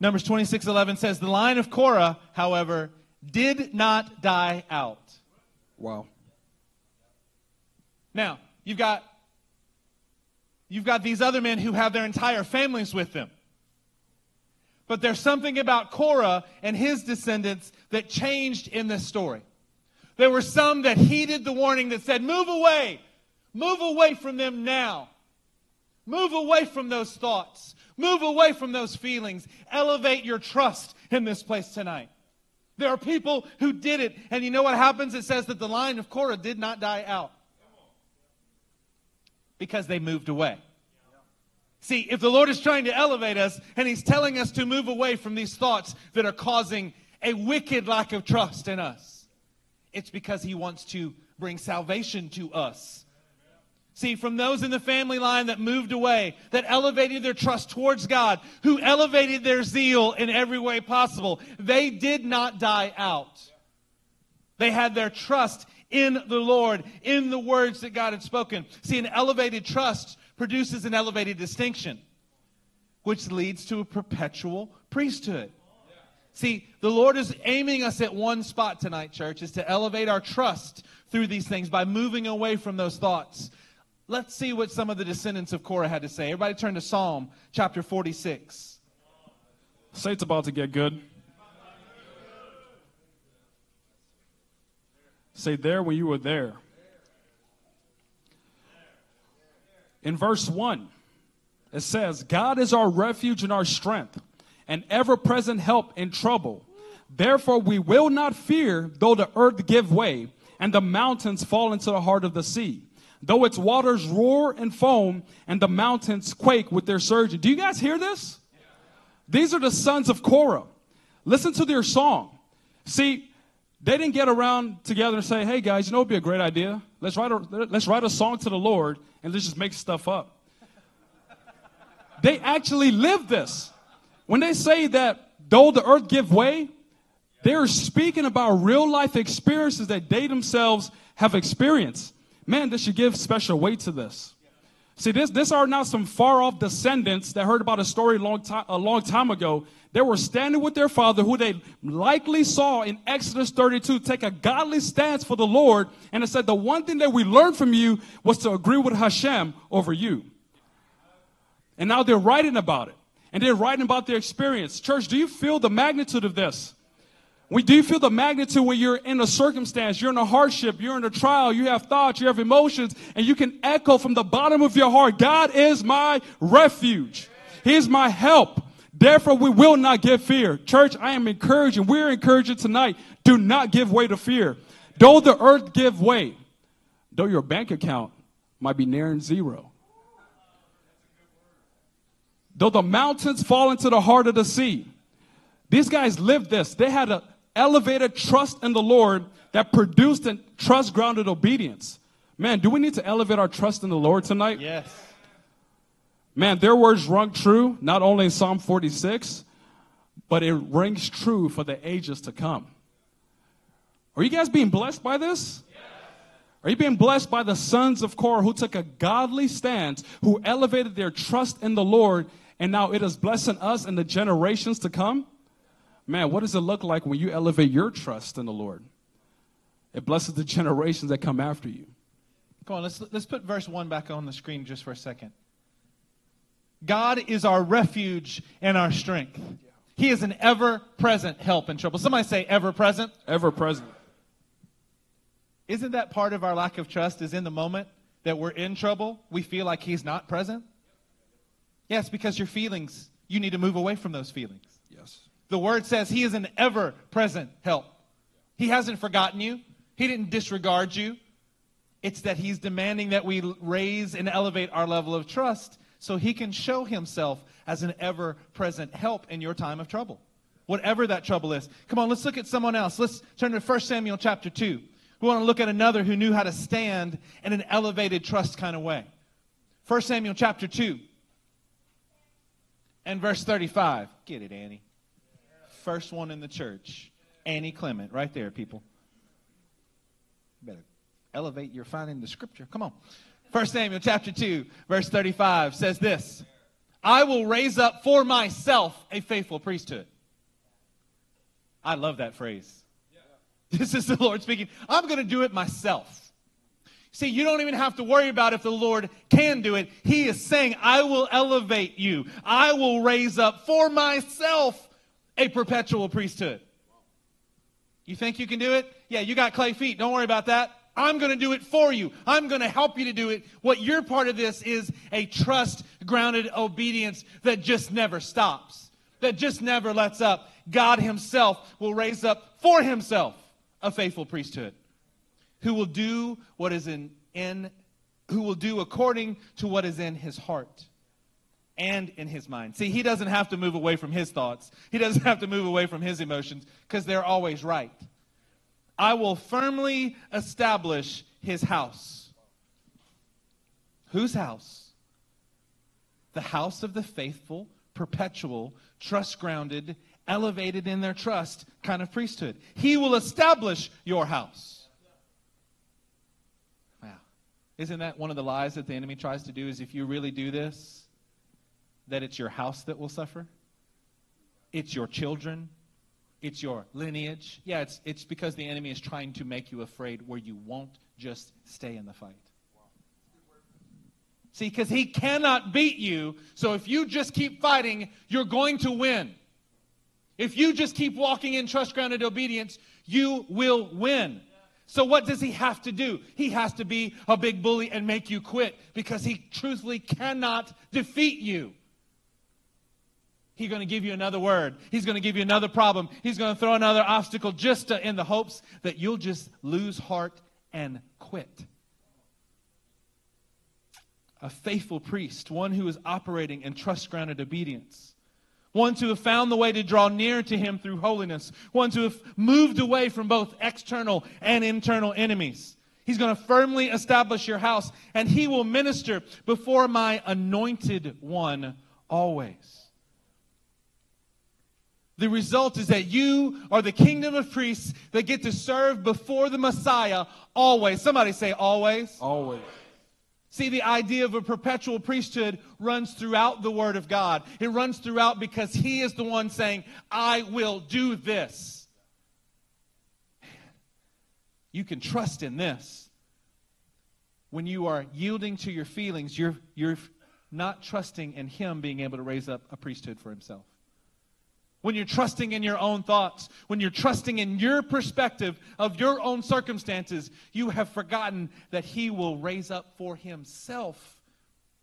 Numbers 26 11 says, The line of Korah, however, did not die out. Wow. Now, you've got you've got these other men who have their entire families with them. But there's something about Korah and his descendants that changed in this story. There were some that heeded the warning that said, Move away. Move away from them now. Move away from those thoughts. Move away from those feelings. Elevate your trust in this place tonight. There are people who did it. And you know what happens? It says that the line of Korah did not die out because they moved away. See, if the Lord is trying to elevate us and He's telling us to move away from these thoughts that are causing a wicked lack of trust in us, it's because He wants to bring salvation to us. See, from those in the family line that moved away, that elevated their trust towards God, who elevated their zeal in every way possible, they did not die out. They had their trust in the Lord, in the words that God had spoken. See, an elevated trust produces an elevated distinction, which leads to a perpetual priesthood. See, the Lord is aiming us at one spot tonight, church, is to elevate our trust through these things by moving away from those thoughts. Let's see what some of the descendants of Korah had to say. Everybody turn to Psalm chapter 46. Say it's about to get good. Say there when you were there. In verse 1, it says, God is our refuge and our strength, an ever present help in trouble. Therefore, we will not fear, though the earth give way and the mountains fall into the heart of the sea, though its waters roar and foam and the mountains quake with their surging. Do you guys hear this? These are the sons of Korah. Listen to their song. See, they didn't get around together and say, hey guys, you know it would be a great idea? Let's write a, let's write a song to the Lord and let's just make stuff up. they actually lived this. When they say that though the earth give way, they're speaking about real life experiences that they themselves have experienced. Man, this should give special weight to this. See, this, this are not some far off descendants that heard about a story long time, a long time ago. They were standing with their father, who they likely saw in Exodus 32 take a godly stance for the Lord. And it said, The one thing that we learned from you was to agree with Hashem over you. And now they're writing about it. And they're writing about their experience. Church, do you feel the magnitude of this? We do feel the magnitude when you're in a circumstance, you're in a hardship, you're in a trial, you have thoughts, you have emotions, and you can echo from the bottom of your heart, God is my refuge. He is my help. Therefore, we will not give fear. Church, I am encouraging, we're encouraging tonight, do not give way to fear. Though the earth give way, though your bank account might be nearing zero, though the mountains fall into the heart of the sea, these guys lived this. They had a elevated trust in the Lord that produced a trust grounded obedience. Man, do we need to elevate our trust in the Lord tonight? Yes. Man, their words rung true, not only in Psalm 46, but it rings true for the ages to come. Are you guys being blessed by this? Are you being blessed by the sons of Korah who took a godly stance, who elevated their trust in the Lord, and now it is blessing us and the generations to come? Man, what does it look like when you elevate your trust in the Lord? It blesses the generations that come after you. Come on, let's, let's put verse 1 back on the screen just for a second. God is our refuge and our strength. He is an ever present help in trouble. Somebody say ever present. Ever present. Isn't that part of our lack of trust? Is in the moment that we're in trouble, we feel like He's not present? Yes, because your feelings, you need to move away from those feelings. Yes. The word says He is an ever present help. He hasn't forgotten you, He didn't disregard you. It's that He's demanding that we raise and elevate our level of trust so He can show Himself as an ever present help in your time of trouble. Whatever that trouble is. Come on, let's look at someone else. Let's turn to 1 Samuel chapter 2. We want to look at another who knew how to stand in an elevated trust kind of way. 1 Samuel chapter 2 and verse 35. Get it, Annie. First one in the church. Annie Clement, right there, people. Better elevate your finding the scripture. Come on. First Samuel chapter 2, verse 35 says this I will raise up for myself a faithful priesthood. I love that phrase. This is the Lord speaking. I'm going to do it myself. See, you don't even have to worry about if the Lord can do it. He is saying, I will elevate you. I will raise up for myself a perpetual priesthood. You think you can do it? Yeah, you got clay feet. Don't worry about that. I'm going to do it for you. I'm going to help you to do it. What your part of this is a trust grounded obedience that just never stops, that just never lets up. God Himself will raise up for Himself a faithful priesthood who will do what is in, in who will do according to what is in his heart and in his mind. See, he doesn't have to move away from his thoughts. He doesn't have to move away from his emotions because they're always right. I will firmly establish his house. Whose house? The house of the faithful, perpetual, trust grounded, elevated in their trust kind of priesthood. He will establish your house. Wow. Isn't that one of the lies that the enemy tries to do is if you really do this, that it's your house that will suffer? It's your children. It's your lineage. Yeah, it's, it's because the enemy is trying to make you afraid where you won't just stay in the fight. See, because he cannot beat you. So if you just keep fighting, you're going to win. If you just keep walking in trust grounded obedience, you will win. So, what does he have to do? He has to be a big bully and make you quit because he truthfully cannot defeat you. He's going to give you another word. He's going to give you another problem. He's going to throw another obstacle just to, in the hopes that you'll just lose heart and quit. A faithful priest, one who is operating in trust grounded obedience ones who have found the way to draw near to him through holiness, ones who have moved away from both external and internal enemies. He's going to firmly establish your house, and he will minister before my anointed one always. The result is that you are the kingdom of priests that get to serve before the Messiah always. Somebody say, always. Always. See, the idea of a perpetual priesthood runs throughout the Word of God. It runs throughout because He is the one saying, I will do this. You can trust in this. When you are yielding to your feelings, you're, you're not trusting in Him being able to raise up a priesthood for Himself when you're trusting in your own thoughts, when you're trusting in your perspective of your own circumstances, you have forgotten that He will raise up for Himself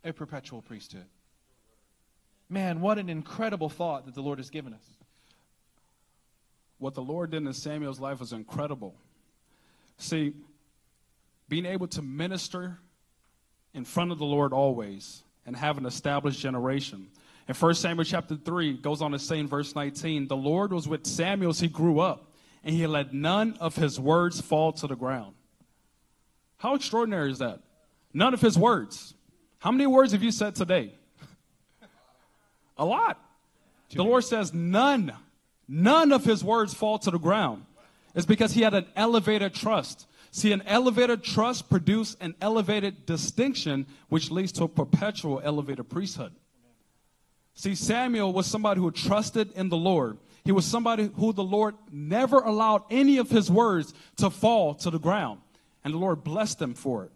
a perpetual priesthood. Man, what an incredible thought that the Lord has given us. What the Lord did in Samuel's life was incredible. See, being able to minister in front of the Lord always and have an established generation in 1 Samuel chapter 3, goes on to say in verse 19, the Lord was with Samuel as he grew up, and he let none of his words fall to the ground. How extraordinary is that? None of his words. How many words have you said today? A lot. The Lord says none, none of his words fall to the ground. It's because he had an elevated trust. See, an elevated trust produces an elevated distinction, which leads to a perpetual elevated priesthood. See, Samuel was somebody who trusted in the Lord. He was somebody who the Lord never allowed any of his words to fall to the ground. And the Lord blessed them for it.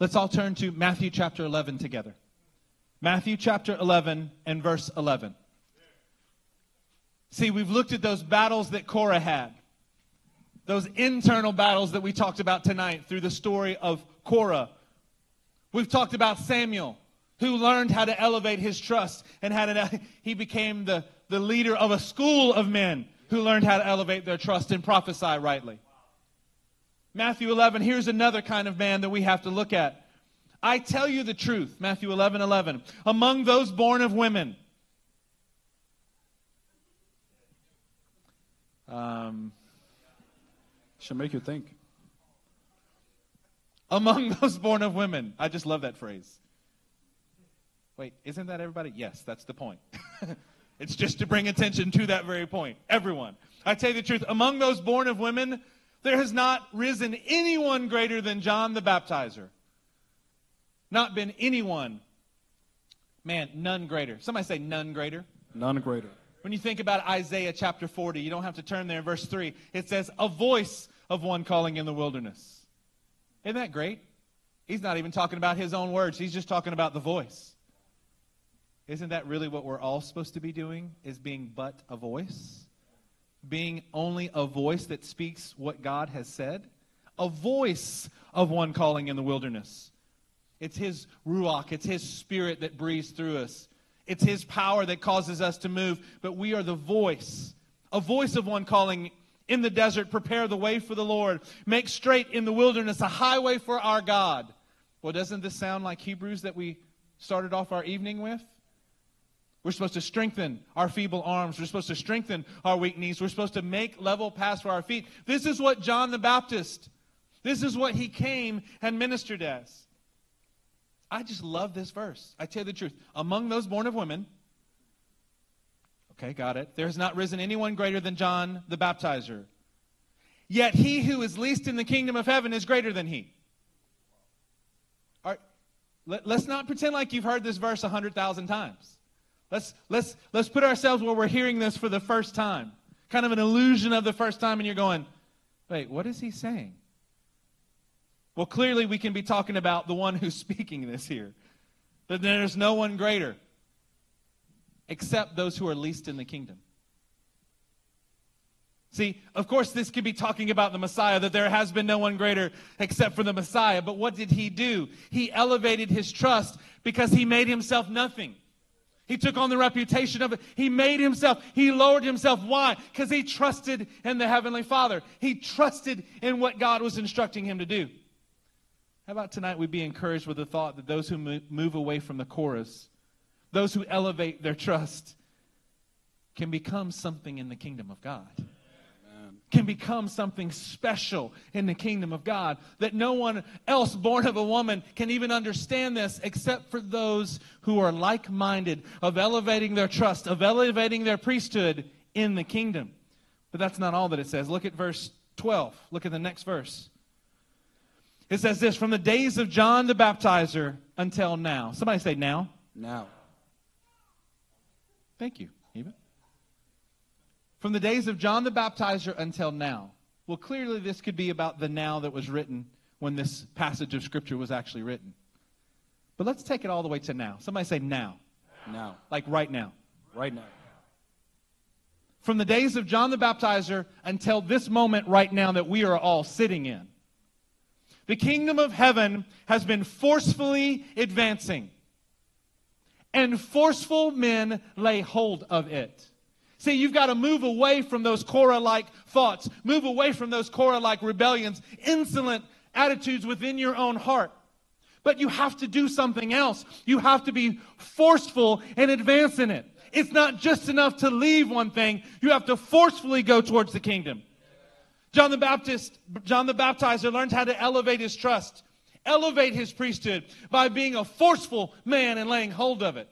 Let's all turn to Matthew chapter 11 together. Matthew chapter 11 and verse 11. See, we've looked at those battles that Korah had, those internal battles that we talked about tonight through the story of Korah. We've talked about Samuel, who learned how to elevate his trust and how to, [LAUGHS] he became the, the leader of a school of men who learned how to elevate their trust and prophesy rightly. Matthew 11, here's another kind of man that we have to look at. I tell you the truth, Matthew 11, 11. Among those born of women, um, should make you think. Among [LAUGHS] those born of women. I just love that phrase. Wait, isn't that everybody? Yes, that's the point. [LAUGHS] it's just to bring attention to that very point. Everyone. I tell you the truth, among those born of women, there has not risen anyone greater than John the Baptizer. Not been anyone. Man, none greater. Somebody say none greater. None greater. When you think about Isaiah chapter 40, you don't have to turn there in verse 3. It says, A voice of one calling in the wilderness. Isn't that great? He's not even talking about his own words, he's just talking about the voice. Isn't that really what we're all supposed to be doing? Is being but a voice? being only a voice that speaks what God has said, a voice of one calling in the wilderness. It's His Ruach, it's His Spirit that breathes through us. It's His power that causes us to move, but we are the voice, a voice of one calling in the desert, prepare the way for the Lord, make straight in the wilderness a highway for our God. Well, doesn't this sound like Hebrews that we started off our evening with? We're supposed to strengthen our feeble arms. We're supposed to strengthen our weak knees. We're supposed to make level paths for our feet. This is what John the Baptist, this is what he came and ministered as. I just love this verse. I tell you the truth. Among those born of women, okay, got it. There has not risen anyone greater than John the Baptizer. Yet he who is least in the kingdom of heaven is greater than he. All right, let, us not pretend like you've heard this verse a hundred thousand times. Let's, let's, let's put ourselves where we're hearing this for the first time. Kind of an illusion of the first time, and you're going, wait, what is he saying? Well, clearly we can be talking about the one who's [LAUGHS] speaking this here. That there's no one greater except those who are least in the kingdom. See, of course, this could be talking about the Messiah, that there has been no one greater except for the Messiah. But what did he do? He elevated his trust because he made himself nothing. He took on the reputation of it. He made himself, he lowered himself. Why? Because he trusted in the Heavenly Father. He trusted in what God was instructing him to do. How about tonight we be encouraged with the thought that those who move away from the Korahs, those who elevate their trust, can become something in the kingdom of God can become something special in the kingdom of God. That no one else born of a woman can even understand this except for those who are like minded, of elevating their trust, of elevating their priesthood in the kingdom. But that's not all that it says. Look at verse 12. Look at the next verse. It says this from the days of John the Baptizer until now. Somebody say now. Now. Thank you, Eva from the days of John the Baptizer until now. Well, clearly, this could be about the now that was written when this passage of Scripture was actually written. But let's take it all the way to now. Somebody say now. Now. Like right now. Right now. From the days of John the Baptizer until this moment right now that we are all sitting in. The kingdom of heaven has been forcefully advancing, and forceful men lay hold of it. See, you've got to move away from those Korah like thoughts, move away from those Korah like rebellions, insolent attitudes within your own heart. But you have to do something else. You have to be forceful and advance in it. It's not just enough to leave one thing, you have to forcefully go towards the kingdom. John the Baptist, John the Baptizer learned how to elevate his trust, elevate his priesthood by being a forceful man and laying hold of it.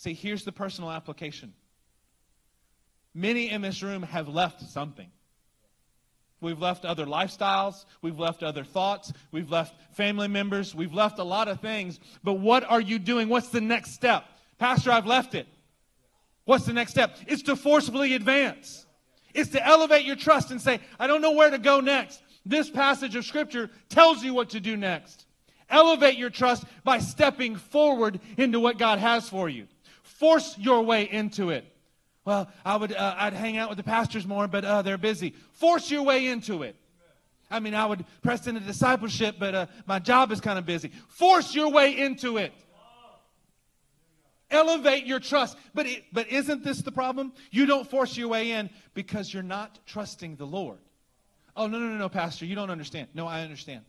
See, here's the personal application. Many in this room have left something. We've left other lifestyles. We've left other thoughts. We've left family members. We've left a lot of things. But what are you doing? What's the next step? Pastor, I've left it. What's the next step? It's to forcefully advance. It's to elevate your trust and say, I don't know where to go next. This passage of Scripture tells you what to do next. Elevate your trust by stepping forward into what God has for you. Force your way into it. Well, I would, uh, I'd hang out with the pastors more, but uh, they're busy. Force your way into it. I mean, I would press into discipleship, but uh, my job is kind of busy. Force your way into it. Elevate your trust. But, it, but isn't this the problem? You don't force your way in because you're not trusting the Lord. Oh, no, no, no, no, Pastor, you don't understand. No, I understand.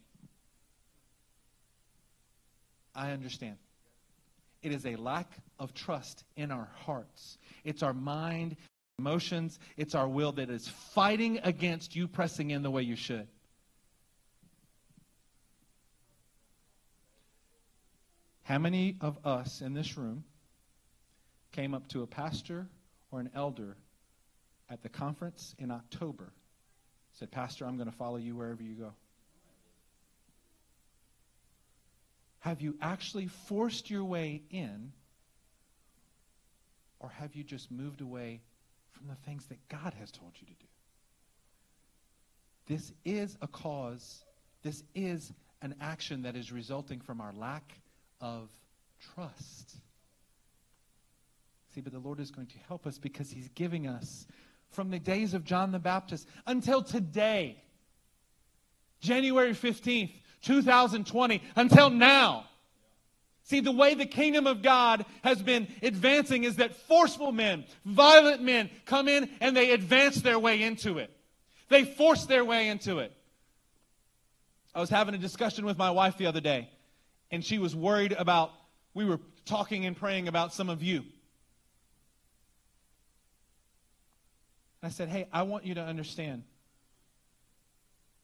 I understand. It is a lack of trust in our hearts. It's our mind, emotions, it's our will that is fighting against you pressing in the way you should. How many of us in this room came up to a pastor or an elder at the conference in October, said, Pastor, I'm going to follow you wherever you go? Have you actually forced your way in, or have you just moved away from the things that God has told you to do? This is a cause, this is an action that is resulting from our lack of trust. See, but the Lord is going to help us because He's giving us from the days of John the Baptist until today, January 15th, 2020, until now. See, the way the kingdom of God has been advancing is that forceful men, violent men come in and they advance their way into it. They force their way into it. I was having a discussion with my wife the other day, and she was worried about, we were talking and praying about some of you. I said, Hey, I want you to understand.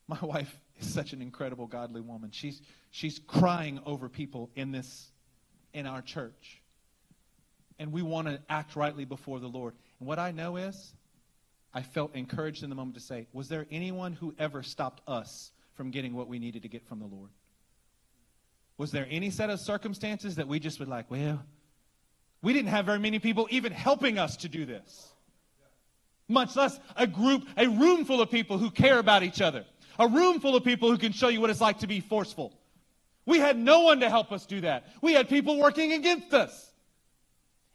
My [LAUGHS] wife is such an incredible, godly woman. She's, she's crying over people in this, in our church. And we want to act rightly before the Lord. And what I know is, I felt encouraged in the moment to say, Was there anyone who ever stopped us from getting what we needed to get from the Lord? Was there any set of circumstances that we just would like, well, we didn't have very many people even helping us to do this? much less a group, a room full of people who care about each other, a room full of people who can show you what it's like to be forceful. We had no one to help us do that. We had people working against us.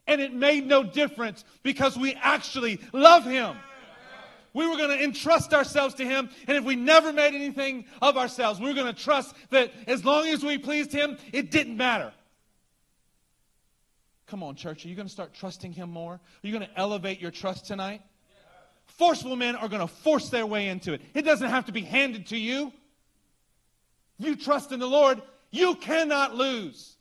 And it made no difference because we actually love Him. We were going to entrust ourselves to Him. And if we never made anything of ourselves, we were going to trust that as long as we pleased Him, it didn't matter. Come on, church. Are you going to start trusting Him more? Are you going to elevate your trust tonight? Forceful men are going to force their way into it. It doesn't have to be handed to you. You trust in the Lord, you cannot lose.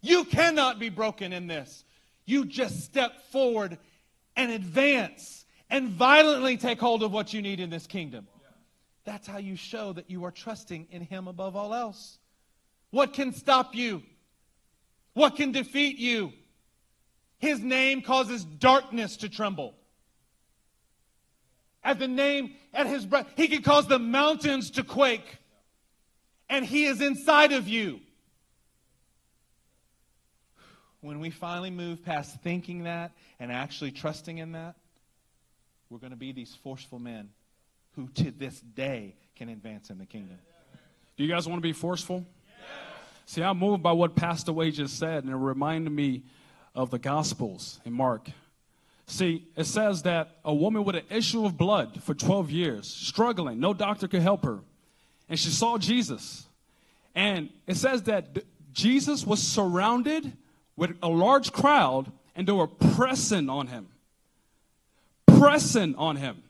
You cannot be broken in this. You just step forward and advance and violently take hold of what you need in this kingdom. That's how you show that you are trusting in Him above all else. What can stop you? What can defeat you? His name causes darkness to tremble. At the name, at his breath, he can cause the mountains to quake. And he is inside of you. When we finally move past thinking that and actually trusting in that, we're going to be these forceful men who to this day can advance in the kingdom. Do you guys want to be forceful? Yes. See, I'm moved by what Pastor Wade just said, and it reminded me of the Gospels in Mark. See, it says that a woman with an issue of blood for 12 years, struggling, no doctor could help her. And she saw Jesus. And it says that Jesus was surrounded with a large crowd and they were pressing on him. Pressing on him.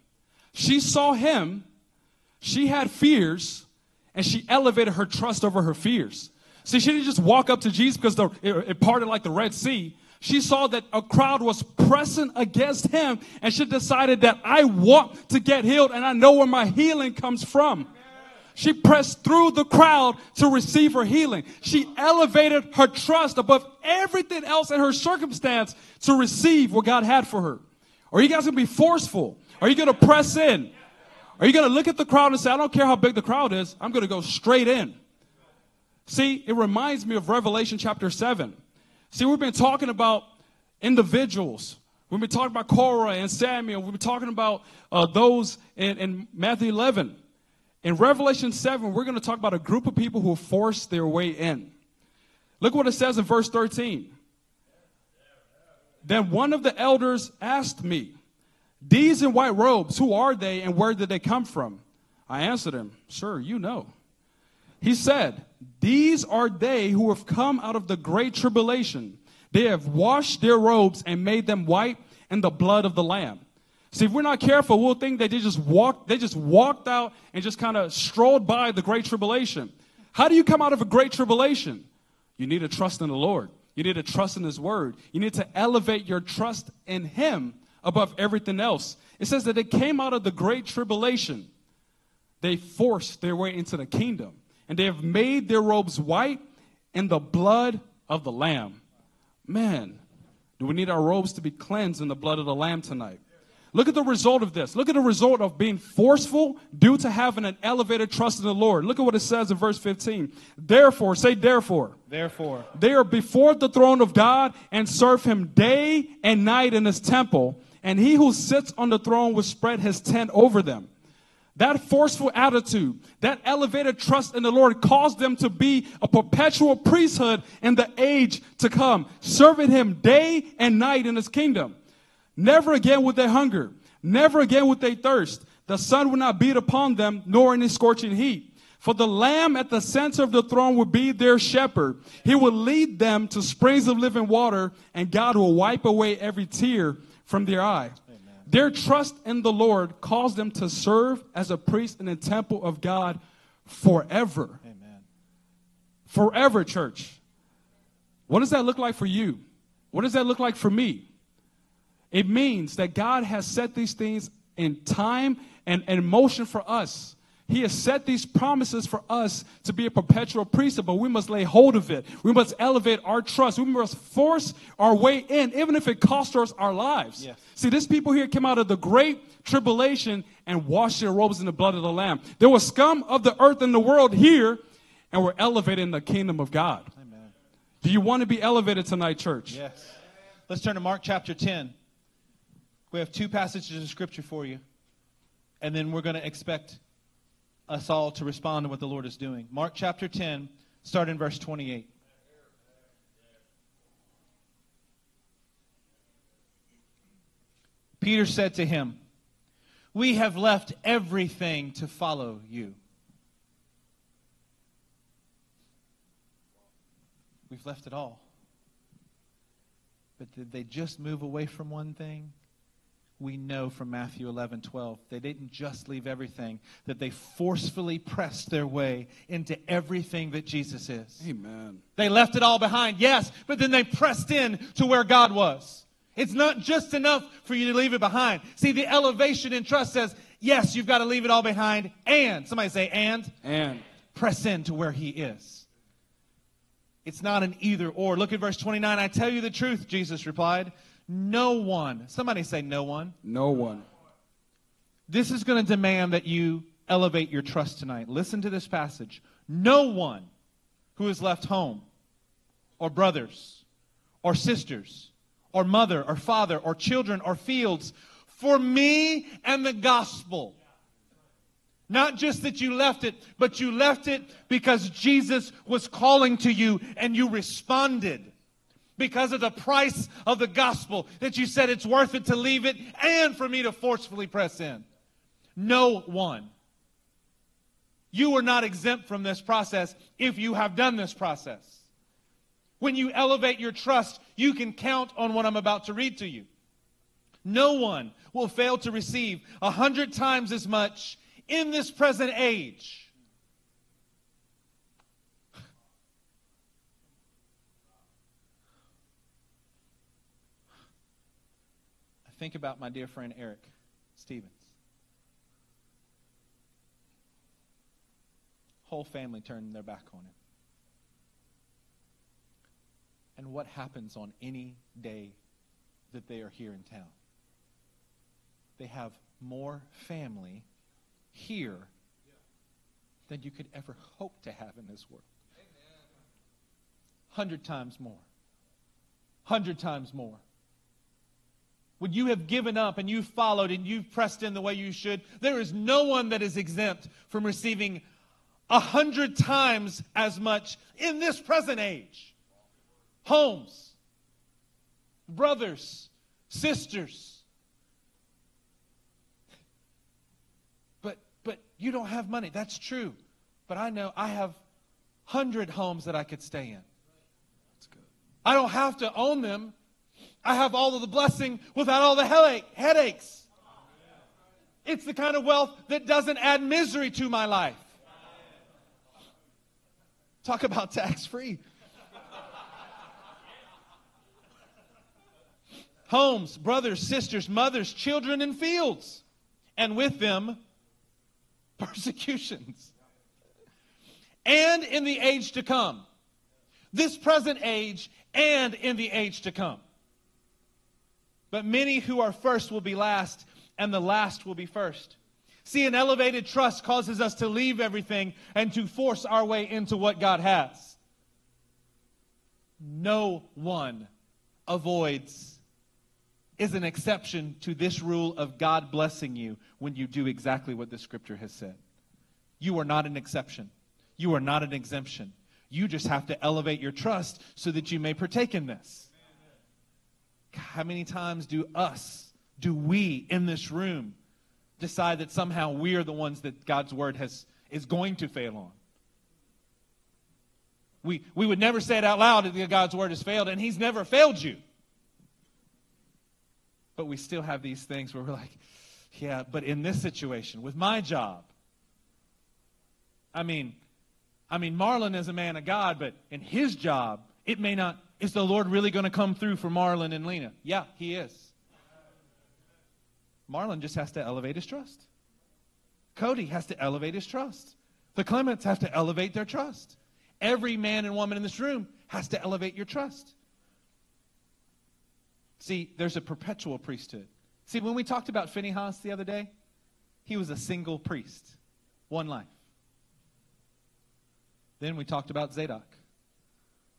She saw him, she had fears, and she elevated her trust over her fears. See, she didn't just walk up to Jesus because the, it, it parted like the Red Sea she saw that a crowd was pressing against him and she decided that I want to get healed and I know where my healing comes from. She pressed through the crowd to receive her healing. She elevated her trust above everything else in her circumstance to receive what God had for her. Are you guys going to be forceful? Are you going to press in? Are you going to look at the crowd and say, I don't care how big the crowd is, I'm going to go straight in? See, it reminds me of Revelation chapter 7. See, we've been talking about individuals. We've been talking about Korah and Samuel. We've been talking about uh, those in, in Matthew 11. In Revelation 7, we're going to talk about a group of people who forced their way in. Look what it says in verse 13. Then one of the elders asked me, These in white robes, who are they and where did they come from? I answered him, Sir, you know. He said, These are they who have come out of the great tribulation. They have washed their robes and made them white in the blood of the Lamb. See, if we're not careful, we'll think that they just walked, they just walked out and just kind of strolled by the great tribulation. How do you come out of a great tribulation? You need to trust in the Lord. You need to trust in His Word. You need to elevate your trust in Him above everything else. It says that they came out of the great tribulation. They forced their way into the kingdom, and they have made their robes white in the blood of the Lamb. Man, do we need our robes to be cleansed in the blood of the Lamb tonight? Look at the result of this. Look at the result of being forceful due to having an elevated trust in the Lord. Look at what it says in verse 15. Therefore, say therefore. Therefore, They are before the throne of God and serve him day and night in his temple, and he who sits on the throne will spread his tent over them. That forceful attitude, that elevated trust in the Lord caused them to be a perpetual priesthood in the age to come, serving him day and night in his kingdom. Never again would they hunger. Never again would they thirst. The sun would not beat upon them, nor any scorching heat. For the Lamb at the center of the throne will be their shepherd. He will lead them to springs of living water, and God will wipe away every tear from their eye. Their trust in the Lord caused them to serve as a priest in the temple of God forever. Amen. Forever, church. What does that look like for you? What does that look like for me? It means that God has set these things in time and, and motion for us. He has set these promises for us to be a perpetual priesthood, but we must lay hold of it. We must elevate our trust. We must force our way in, even if it costs us our lives. Yes. See, these people here came out of the great tribulation and washed their robes in the blood of the Lamb. There was scum of the earth in the world here, and we're elevated in the kingdom of God. Amen. Do you want to be elevated tonight, church? Yes. Let's turn to Mark chapter 10. We have two passages of scripture for you, and then we're going to expect us all to respond to what the Lord is doing. Mark chapter 10, start in verse 28. Peter said to him, We have left everything to follow you. We've left it all. But did they just move away from one thing? We know from Matthew 11, 12, they didn't just leave everything, that they forcefully pressed their way into everything that Jesus is. Amen. They left it all behind, yes, but then they pressed in to where God was. It's not just enough for you to leave it behind. See, the elevation in trust says, yes, you've got to leave it all behind, and, somebody say, and, And press in to where He is. It's not an either or. Look at verse 29. I tell you the truth, Jesus replied. No one, somebody say, no one. no one. This is going to demand that you elevate your trust tonight. Listen to this passage. No one who has left home, or brothers, or sisters, or mother, or father, or children, or fields, for me and the gospel. Not just that you left it, but you left it because Jesus was calling to you and you responded because of the price of the gospel that you said it's worth it to leave it and for me to forcefully press in. No one. You are not exempt from this process if you have done this process. When you elevate your trust, you can count on what I'm about to read to you. No one will fail to receive a hundred times as much in this present age. Think about my dear friend Eric Stevens. Whole family turned their back on him. And what happens on any day that they are here in town? They have more family here than you could ever hope to have in this world. Hundred times more. Hundred times more. When you have given up and you've followed and you've pressed in the way you should, there is no one that is exempt from receiving a hundred times as much in this present age. Homes, brothers, sisters. But but you don't have money. That's true. But I know I have hundred homes that I could stay in. I don't have to own them. I have all of the blessing without all the headache, headaches. It's the kind of wealth that doesn't add misery to my life. Talk about [LAUGHS] tax free. Homes, brothers, sisters, mothers, children, and fields. And with them, [LAUGHS] persecutions. And in the age to come. This present age and in the age to come. But many who are first will be last, and the last will be first. See, an elevated trust causes us to leave everything and to force our way into what God has. No one avoids, is an exception to this rule of God blessing you when you do exactly what the scripture has said. You are not an exception, you are not an exemption. You just have to elevate your trust so that you may partake in this. How many times do us, do we in this room decide that somehow we are the ones that God's word has, is going to fail on? We, we would never say it out loud that God's word has failed, and He's never failed you. But we still have these things where we're like, yeah, but in this situation, with my job, I mean, I mean, Marlon is a man of God, but in his job, it may not is the Lord really going to come through for Marlon and Lena? Yeah, he is. Marlon just has to elevate his trust. Cody has to elevate his trust. The Clements have to elevate their trust. Every man and woman in this room has to elevate your trust. See, there's a perpetual priesthood. See, when we talked about Phinehas the other day, he was a single priest, one life. Then we talked about Zadok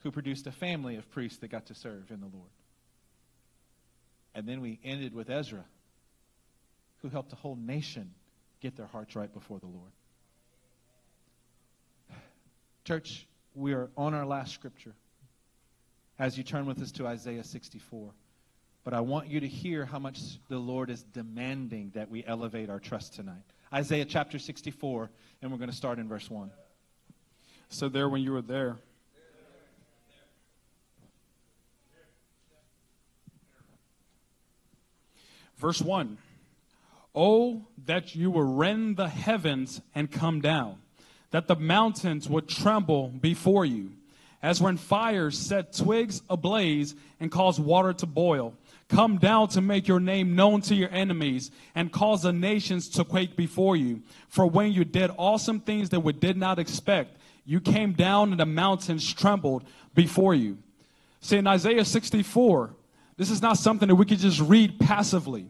who produced a family of priests that got to serve in the Lord. And then we ended with Ezra, who helped a whole nation get their hearts right before the Lord. Church, we are on our last scripture as you turn with us to Isaiah 64. But I want you to hear how much the Lord is demanding that we elevate our trust tonight. Isaiah chapter 64, and we're going to start in verse 1. So, there, when you were there, Verse 1 Oh, that you would rend the heavens and come down, that the mountains would tremble before you, as when fires set twigs ablaze and cause water to boil. Come down to make your name known to your enemies and cause the nations to quake before you. For when you did awesome things that we did not expect, you came down and the mountains trembled before you. See, in Isaiah 64, this is not something that we can just read passively.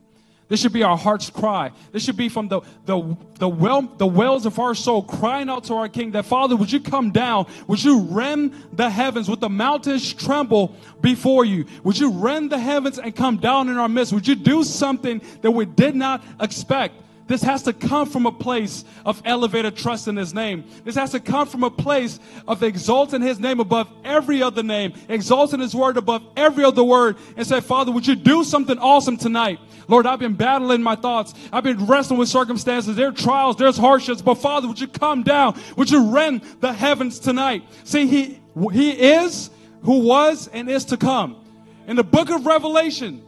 This should be our heart's cry. This should be from the, the, the, well, the wells of our soul crying out to our King that, Father, would you come down? Would you rend the heavens? Would the mountains tremble before you? Would you rend the heavens and come down in our midst? Would you do something that we did not expect? This has to come from a place of elevated trust in His name. This has to come from a place of exalting His name above every other name, exalting His word above every other word, and say, Father, would you do something awesome tonight? Lord, I've been battling my thoughts. I've been wrestling with circumstances. There are trials, there's hardships, but Father, would you come down? Would you rend the heavens tonight? See, He, he is who was and is to come. In the book of Revelation,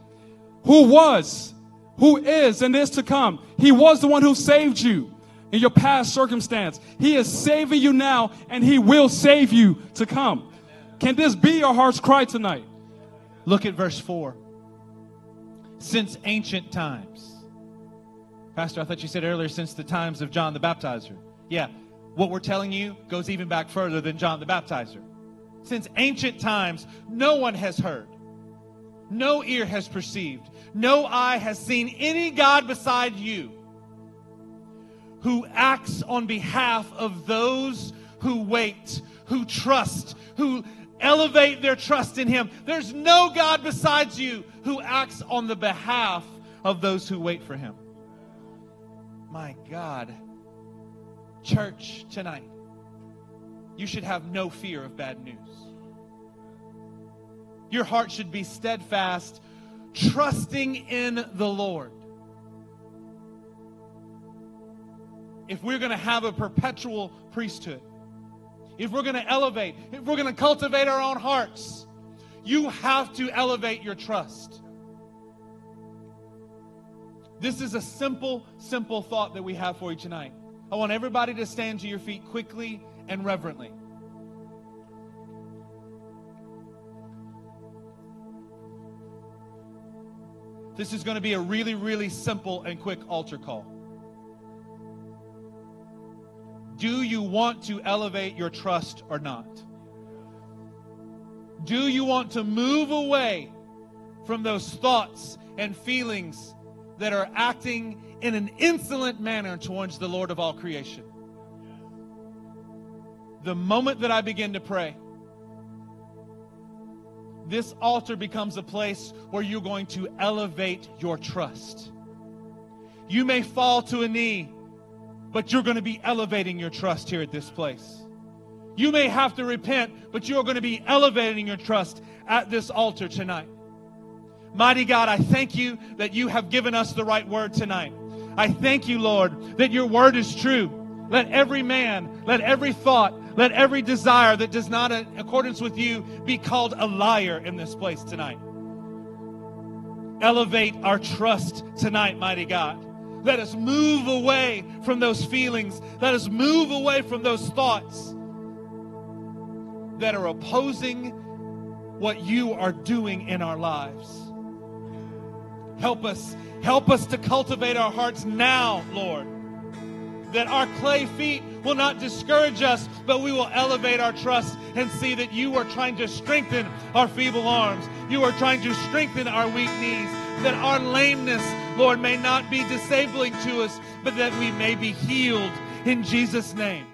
who was, who is and is to come. He was the one who saved you in your past circumstance. He is saving you now and he will save you to come. Can this be your heart's cry tonight? Look at verse 4. Since ancient times. Pastor, I thought you said earlier, since the times of John the Baptizer. Yeah, what we're telling you goes even back further than John the Baptizer. Since ancient times, no one has heard, no ear has perceived, no eye has seen any God beside you who acts on behalf of those who wait, who trust, who elevate their trust in Him. There's no God besides you who acts on the behalf of those who wait for Him. My God. Church, tonight, you should have no fear of bad news. Your heart should be steadfast, trusting in the Lord. If we're going to have a perpetual priesthood, if we're going to elevate, if we're going to cultivate our own hearts, you have to elevate your trust. This is a simple, simple thought that we have for you tonight. I want everybody to stand to your feet quickly and reverently. This is going to be a really, really simple and quick altar call. Do you want to elevate your trust or not? Do you want to move away from those thoughts and feelings that are acting in an insolent manner towards the Lord of all creation? The moment that I begin to pray, this altar becomes a place where you're going to elevate your trust. You may fall to a knee, but you're going to be elevating your trust here at this place. You may have to repent, but you're going to be elevating your trust at this altar tonight. Mighty God, I thank you that you have given us the right word tonight. I thank you, Lord, that your word is true. Let every man, let every thought, let every desire that does not in accordance with you be called a liar in this place tonight. Elevate our trust tonight, mighty God. Let us move away from those feelings. Let us move away from those thoughts that are opposing what you are doing in our lives. Help us. Help us to cultivate our hearts now, Lord that our clay feet will not discourage us, but we will elevate our trust and see that you are trying to strengthen our feeble arms. You are trying to strengthen our weak knees, that our lameness, Lord, may not be disabling to us, but that we may be healed in Jesus' name.